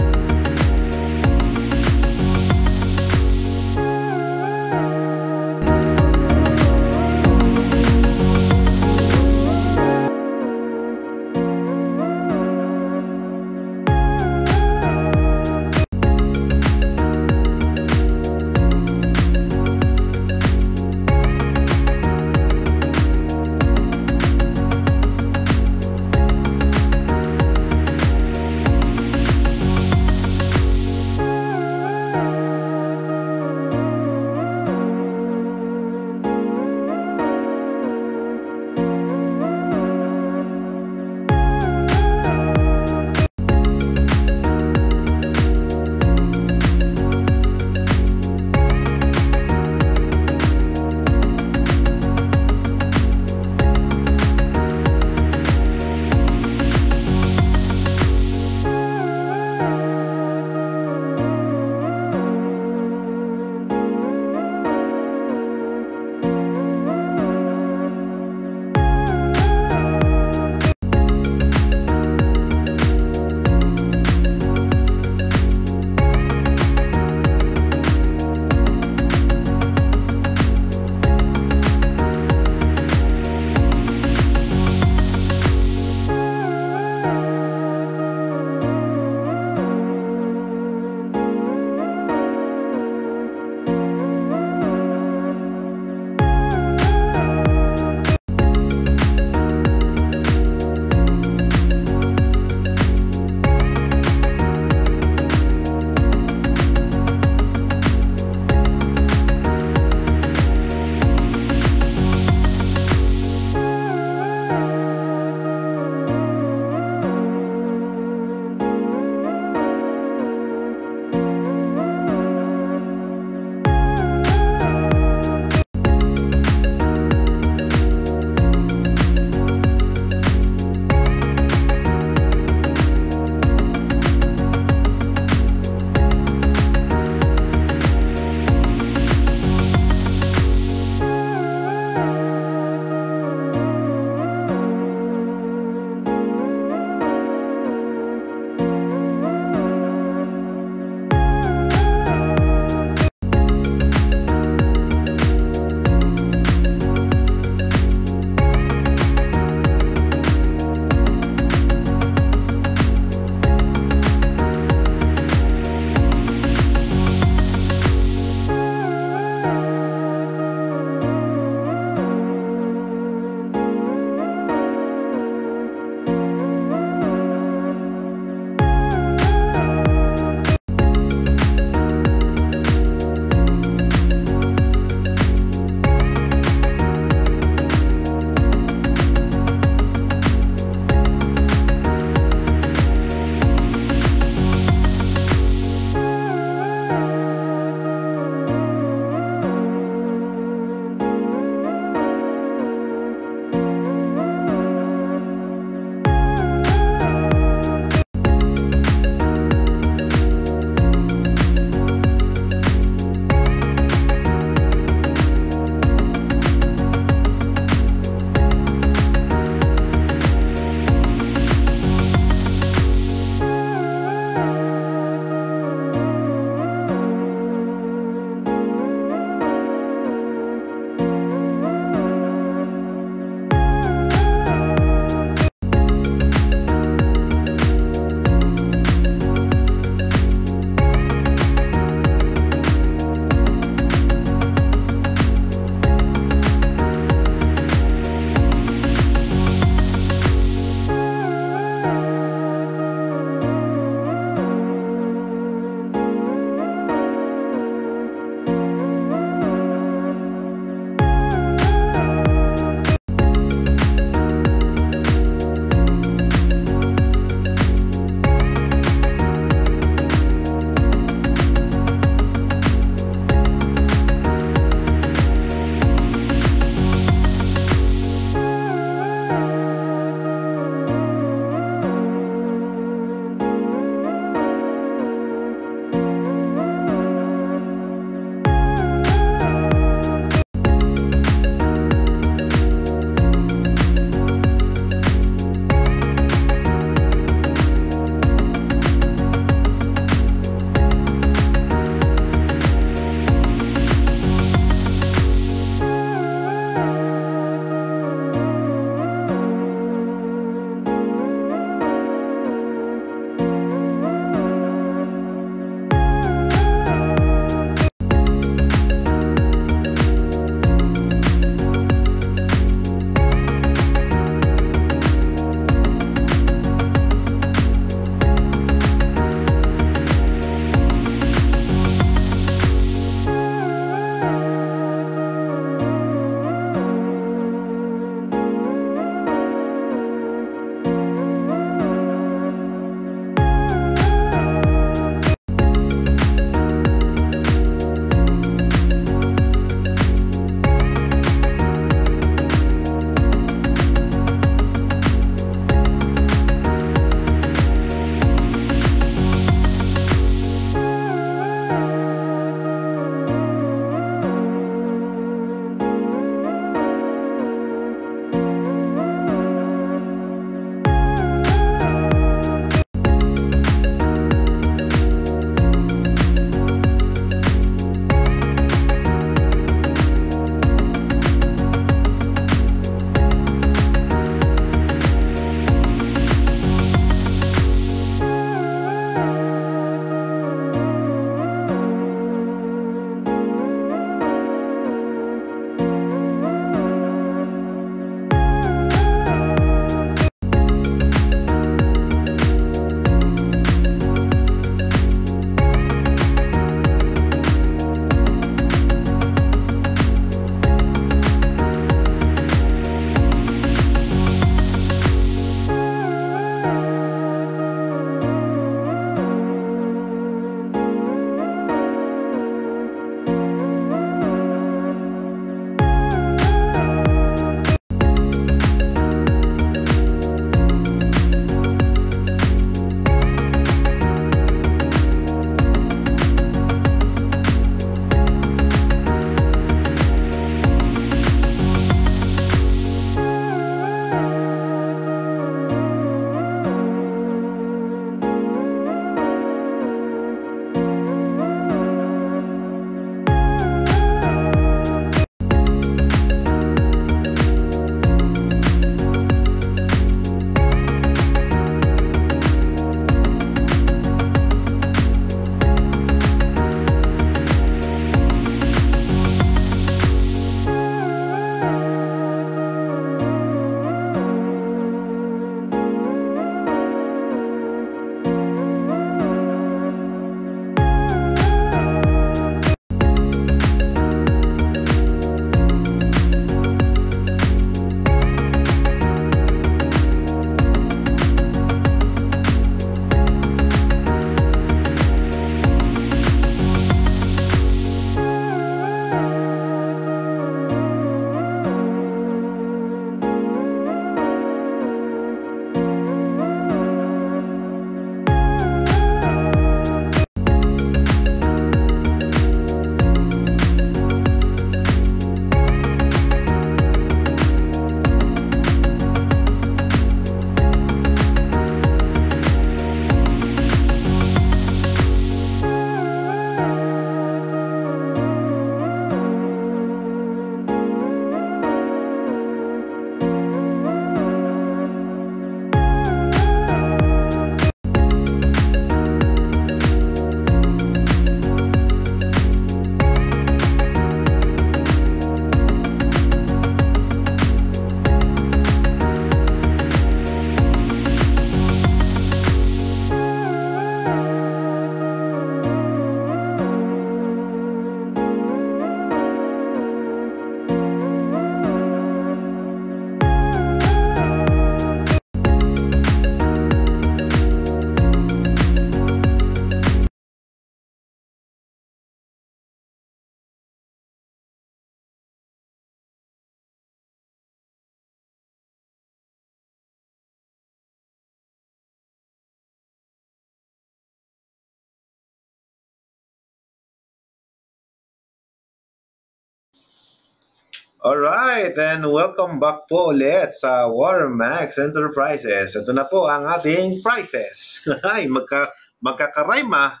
Alright, and welcome back po ulit sa Watermax Enterprises. Ito na po ang ating prices. *laughs* Ay, magka, magkakarayma.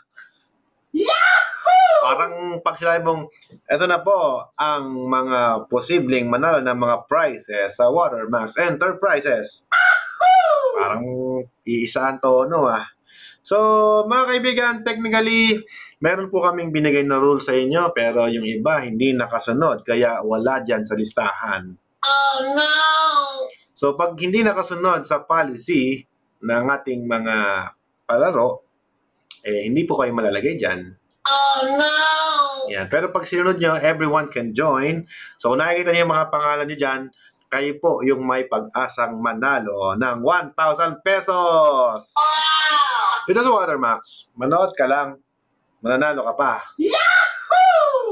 Parang pag sinabi mong, ito na po ang mga posibleng manalo ng mga prizes sa Watermax Enterprises. Parang iisaan tono ah. So, mga kaibigan, technically, meron po kaming binigay na rule sa inyo, pero yung iba hindi nakasunod, kaya wala dyan sa listahan. Oh no! So, pag hindi nakasunod sa policy ng ating mga palaro, eh, hindi po kayo malalagay dyan. Oh no! Yan. Pero pag sinunod nyo, everyone can join. So, kung nakikita niyo yung mga pangalan nyo dyan, kayo po yung may pag-asang manalo ng 1,000 pesos. Wow! Dito sa Watermax, manood ka lang, mananalo ka pa.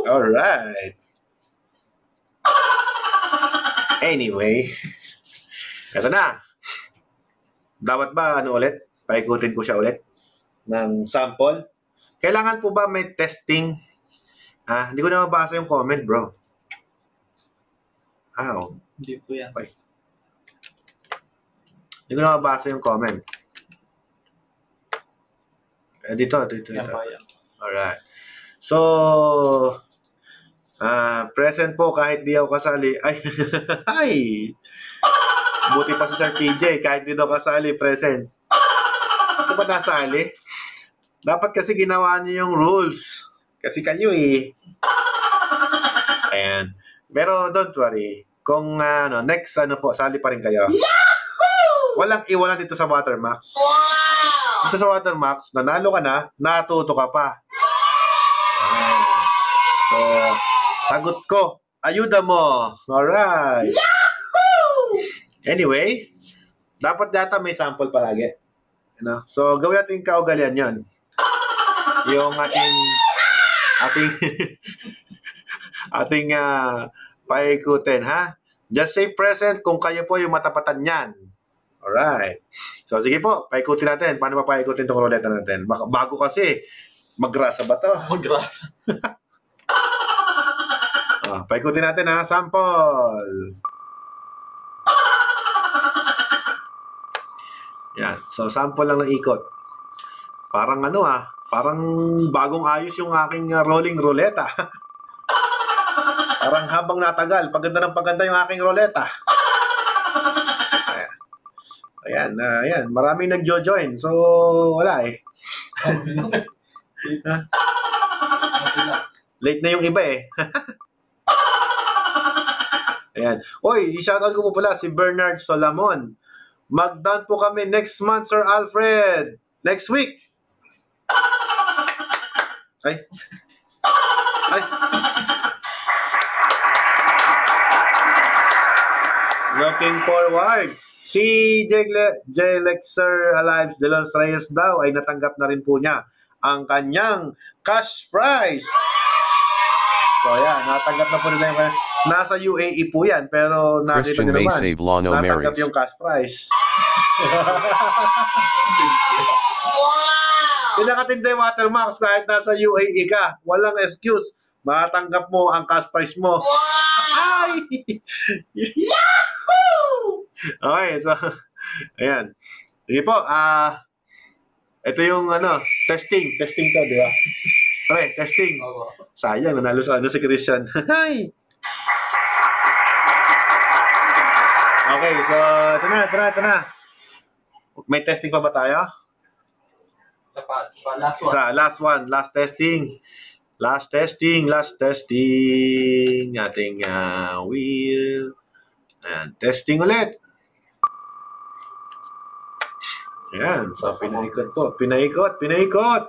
Alright. Anyway, eto na. Dapat ba ano ulit? Paikutin ko siya ulit ng sample. Kailangan po ba may testing? Ah, hindi ko na mabasa yung comment, bro. Aw, Hindi po yan. hindi ko na mabasa yung comment. Eh, dito, dito, Yan dito. pa yan. Alright. So, ah present po kahit di ako kasali. Ay, *laughs* ay! Buti pa si Sir TJ, kahit di daw kasali, present. Ito ba nasali? Dapat kasi ginawa niyo yung rules. Kasi kayo eh. Ayan. Pero don't worry. Kung ano, next ano po, sali pa rin kayo. Walang iwanan dito sa Watermax. Wow! Dito sa Watermax, nanalo ka na, natuto ka pa. So, sagot ko. Ayuda mo. Alright. Anyway, dapat data may sample palagi. Ano? So, gawin natin kaugalian yon. Yung ating ating *laughs* ating uh, paikutin, ha? Just say present kung kayo po yung matapatan niyan. Alright. So, sige po, paikutin natin. Paano ba paikutin itong ruleta natin? Bago kasi, magrasa ba to? *laughs* Magrasa. *laughs* Ah, paikutin natin ha. Sample. Yan. So, sample lang ng ikot. Parang ano ah, parang bagong ayos yung aking ah, rolling ruleta. *laughs* parang habang natagal, paganda ng paganda yung aking ruleta. Ayan. Ayan, ah, ayan. Maraming nagjo-join. So, wala eh. Late na yung iba eh. *laughs* Ayan. Oy, i-shoutout ko po pala si Bernard Solamon. Mag-down po kami next month, Sir Alfred. Next week. Ay. Ay. Looking forward. Si Jelexer Alive de los Reyes daw ay natanggap na rin po niya ang kanyang cash prize. So yan, natanggap na po nila yung Nasa UAE po yan, pero nakita nyo naman, save law no natanggap marries. yung cash prize. Wow! Pinakatindi Watermax kahit nasa UAE ka, walang excuse. Matanggap mo ang cash prize mo. Wow! Ay! Okay, so, *laughs* ayan. Sige po, ah, ito yung ano, testing. Testing to, di ba? Pre, testing. Oo. Sayang, nanalo sa ano si Christian. *laughs* Hi! Okay, so, ito na, ito na, ito na. May testing pa ba tayo? Sa pa, sa last one. Sa last one, last testing. Last testing, last testing. Ating uh, wheel. Ayan, testing ulit. Ayan, so pinaikot po. Pinaikot, pinaikot.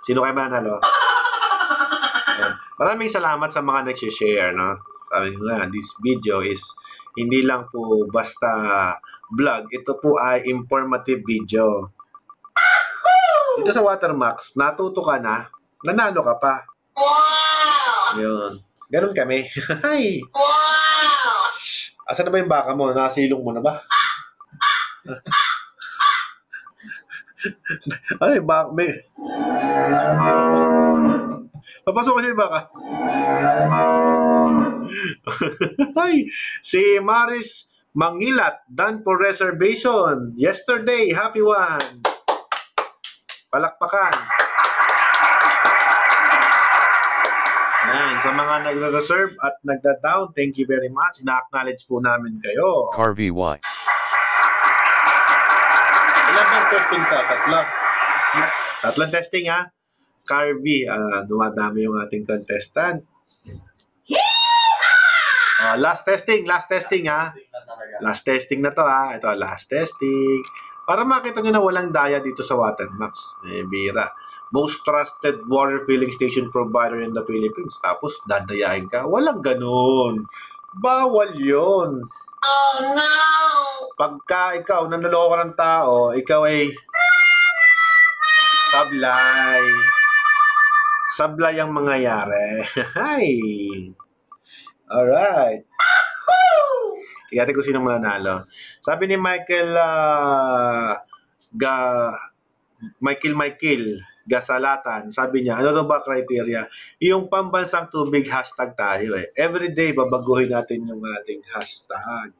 Sino kayo manalo? Ayan. Maraming salamat sa mga nagsishare, no? Sabi ko nga, this video is hindi lang po basta vlog. Ito po ay informative video. Dito sa Watermax, natuto ka na, nanalo ka pa. Wow! Yun. Ganun kami. *laughs* Hay! Wow! Asan na ba yung baka mo? Nasilong mo na ba? *laughs* Ay, baka, may... Papasok ko na yung baka. Ay, si Maris Mangilat, done for reservation. Yesterday, happy one. Palakpakan. Yan, sa mga nagre-reserve at nagda-down, thank you very much. Ina-acknowledge po namin kayo. Car VY. Ilan bang testing to? Tatlo? Tatlong testing ha? Carvey, ah, dumadami yung ating contestant. Ah, last testing, last testing ha? Last testing na to ha. Ito, last testing. Para makita nyo na walang daya dito sa Watermax. Eh, bira. Most trusted water filling station provider in the Philippines. Tapos, dadayain ka. Walang ganun. Bawal yon. Oh no! Pagka ikaw, nanloloko ng tao, ikaw ay sablay. Sablay ang mangyayari. *laughs* Hi! Alright. Tingnan ko sino mananalo. Sabi ni Michael uh, Ga Michael Michael Gasalatan, sabi niya, ano daw ba criteria? Yung pambansang tubig hashtag tayo eh. Every day babaguhin natin yung ating hashtag.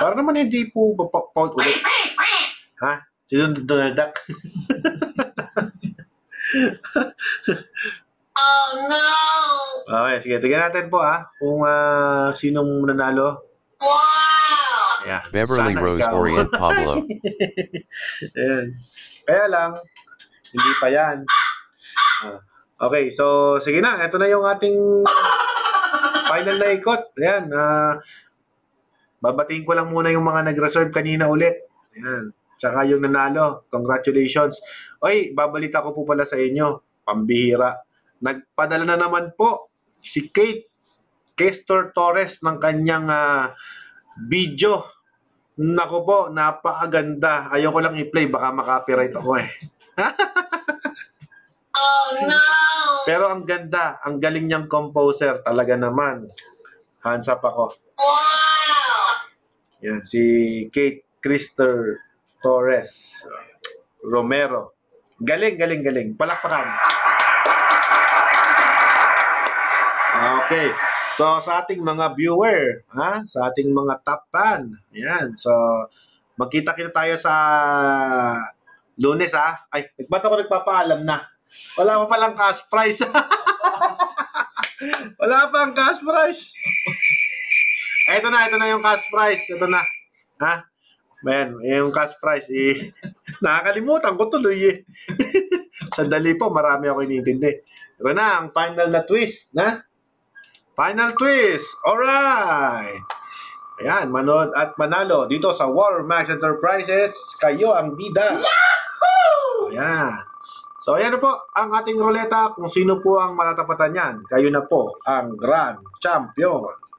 Para naman hindi po papaut ulit. Ha? Sino Donald Duck? Oh no! Okay, sige. Tignan natin po ha. Kung ah, sinong nanalo. Wow! Ayan. Beverly Sana Rose ikaw. Orient *laughs* Pablo. Ayan. Kaya lang, hindi pa yan. Ah, okay, so sige na. Ito na yung ating final na ikot. Ayan. ah babatiin ko lang muna yung mga nag-reserve kanina ulit. Ayan. Tsaka yung nanalo. Congratulations. Oy, babalita ko po pala sa inyo. Pambihira. Nagpadala na naman po si Kate Kester Torres ng kanyang ah, video. Nako po, napakaganda. Ayoko lang i-play, baka makapiright ako eh. *laughs* Oh no! Pero ang ganda, ang galing niyang composer talaga naman. Hands up ako. Wow! Yan, si Kate Krister Torres Romero. Galing, galing, galing. Palakpakan. Okay. So, sa ating mga viewer, ha? sa ating mga top fan, yan. So, magkita-kita tayo sa lunes, ha? Ay, ba't ako nagpapaalam na? Wala pa palang cash prize. *laughs* Wala pa ang cash prize. Ito na, ito na yung cash prize. Ito na. Ha? Man, yung cash prize, eh, *laughs* nakakalimutan ko tuloy eh. *laughs* Sandali po, marami ako inintindi. Ito na, ang final na twist, na? Final twist! Alright! Ayan, manood at manalo dito sa War Max Enterprises. Kayo ang bida. Ayan. So, ayan na po ang ating ruleta. Kung sino po ang matatapatan yan, kayo na po ang Grand Champion.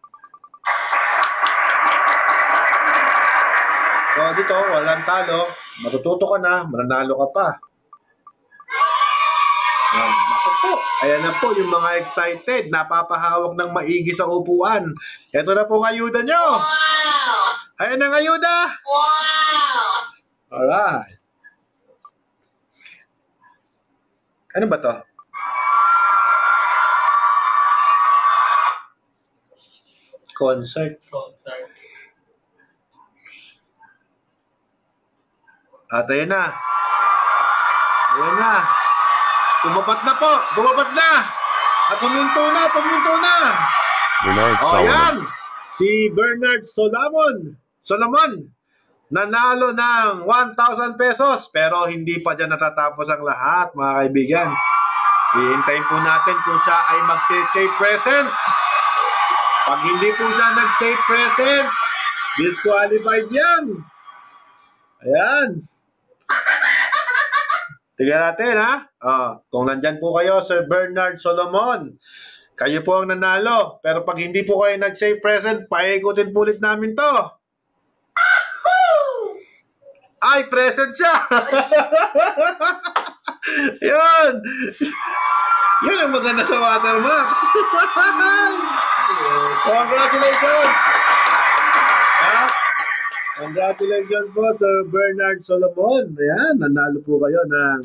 So, dito, walang talo. Matututo ka na, mananalo ka pa. Ayan, ako po. Ayan na po yung mga excited, napapahawak ng maigi sa upuan. Ito na po ang ayuda nyo. Wow! Ayan ang ayuda. Wow! Alright. Ano ba to? Concert. Concert. At ayan na. Ayan na. Tumapat na po. Tumapat na. At huminto na. Huminto na. Bernard O Solomon. yan. Si Bernard Solomon. Solomon. Nanalo ng 1,000 pesos. Pero hindi pa dyan natatapos ang lahat, mga kaibigan. Hihintayin po natin kung siya ay magse-save present. Pag hindi po siya nag-save present, disqualified yan. Ayan. Tingnan natin ha. Ah, kung nandyan po kayo, Sir Bernard Solomon, kayo po ang nanalo. Pero pag hindi po kayo nag-save present, paikutin po ulit namin to. Ay, present siya! *laughs* Yun! Yun ang maganda sa Watermax. *laughs* Congratulations! Congratulations po, Sir Bernard Solomon. Ayan, nanalo po kayo ng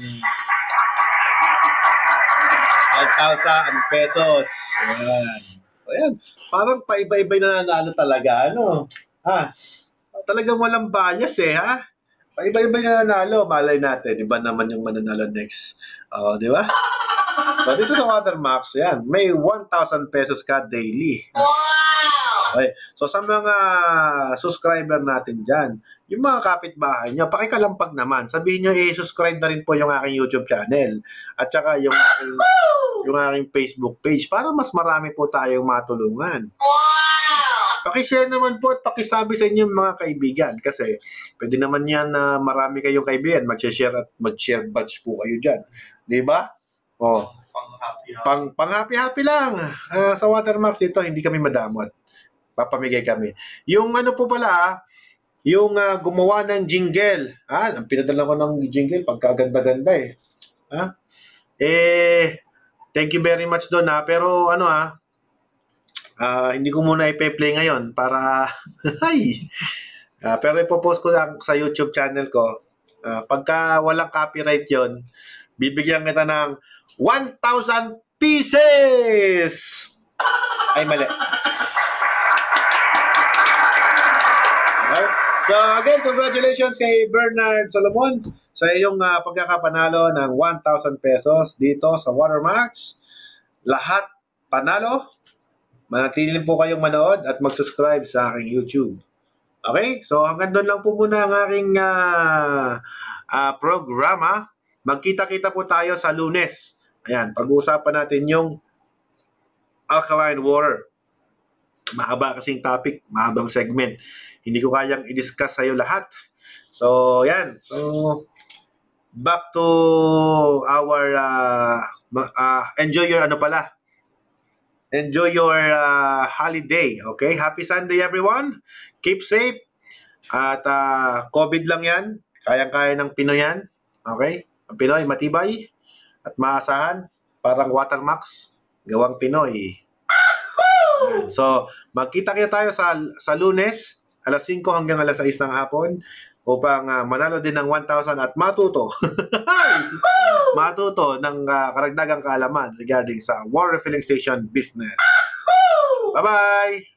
5,000 pesos. Ayan. Ayan. Parang paiba-iba na nanalo talaga, ano? Ha? Talagang walang bias eh, ha? Paiba-iba na nanalo. Malay natin, iba naman yung mananalo next. Oo, di ba? So, dito sa Watermax, yan, may 1,000 pesos ka daily. Wow! Okay. So sa mga subscriber natin dyan, yung mga kapitbahay nyo, pakikalampag naman. Sabihin nyo, i-subscribe na rin po yung aking YouTube channel. At saka yung aking, yung aking Facebook page para mas marami po tayong matulungan. Pakishare naman po at pakisabi sa inyong mga kaibigan kasi pwede naman yan na marami kayong kaibigan. Mag-share at mag-share batch po kayo dyan. Di ba? Oh, Pang happy happy. pang pang happy happy lang. Ah, sa Watermax dito hindi kami madamot. Papamigay kami. Yung ano po pala, ah, yung ah, gumawa ng jingle. Ah, ang pinadala ko ng jingle pagkaganda-ganda eh. Ha? Eh thank you very much doon ha. Pero ano ah, ah, hindi ko muna ipe-play ngayon para *laughs* ay. Ah, pero ipopost ko lang sa YouTube channel ko. Ah, pagka walang copyright 'yon, bibigyan kita ng 1,000 pieces! Ay, mali. So again, congratulations kay Bernard Solomon sa iyong ah, pagkakapanalo ng 1,000 pesos dito sa Watermax. Lahat panalo. Manatili po kayong manood at mag-subscribe sa aking YouTube. Okay? So hanggang doon lang po muna ang aking ah, ah, programa. Magkita-kita po tayo sa lunes. Ayan, pag-uusapan natin yung alkaline water. Mahaba kasing topic, mahabang segment. Hindi ko kayang i-discuss sa'yo lahat. So, yan. So, back to our uh, uh, enjoy your ano pala. Enjoy your uh, holiday. Okay? Happy Sunday everyone. Keep safe. At uh, COVID lang yan. Kayang-kaya ng Pinoy yan. Okay? Ang Pinoy matibay at maasahan. Parang Watermax. Gawang Pinoy. So, magkita-kita tayo sa sa Lunes, alas 5 hanggang alas 6 ng hapon upang ah, manalo din ng 1,000 at matuto. *laughs* matuto ng ah, karagdagang kaalaman regarding sa water refilling station business. Bye-bye!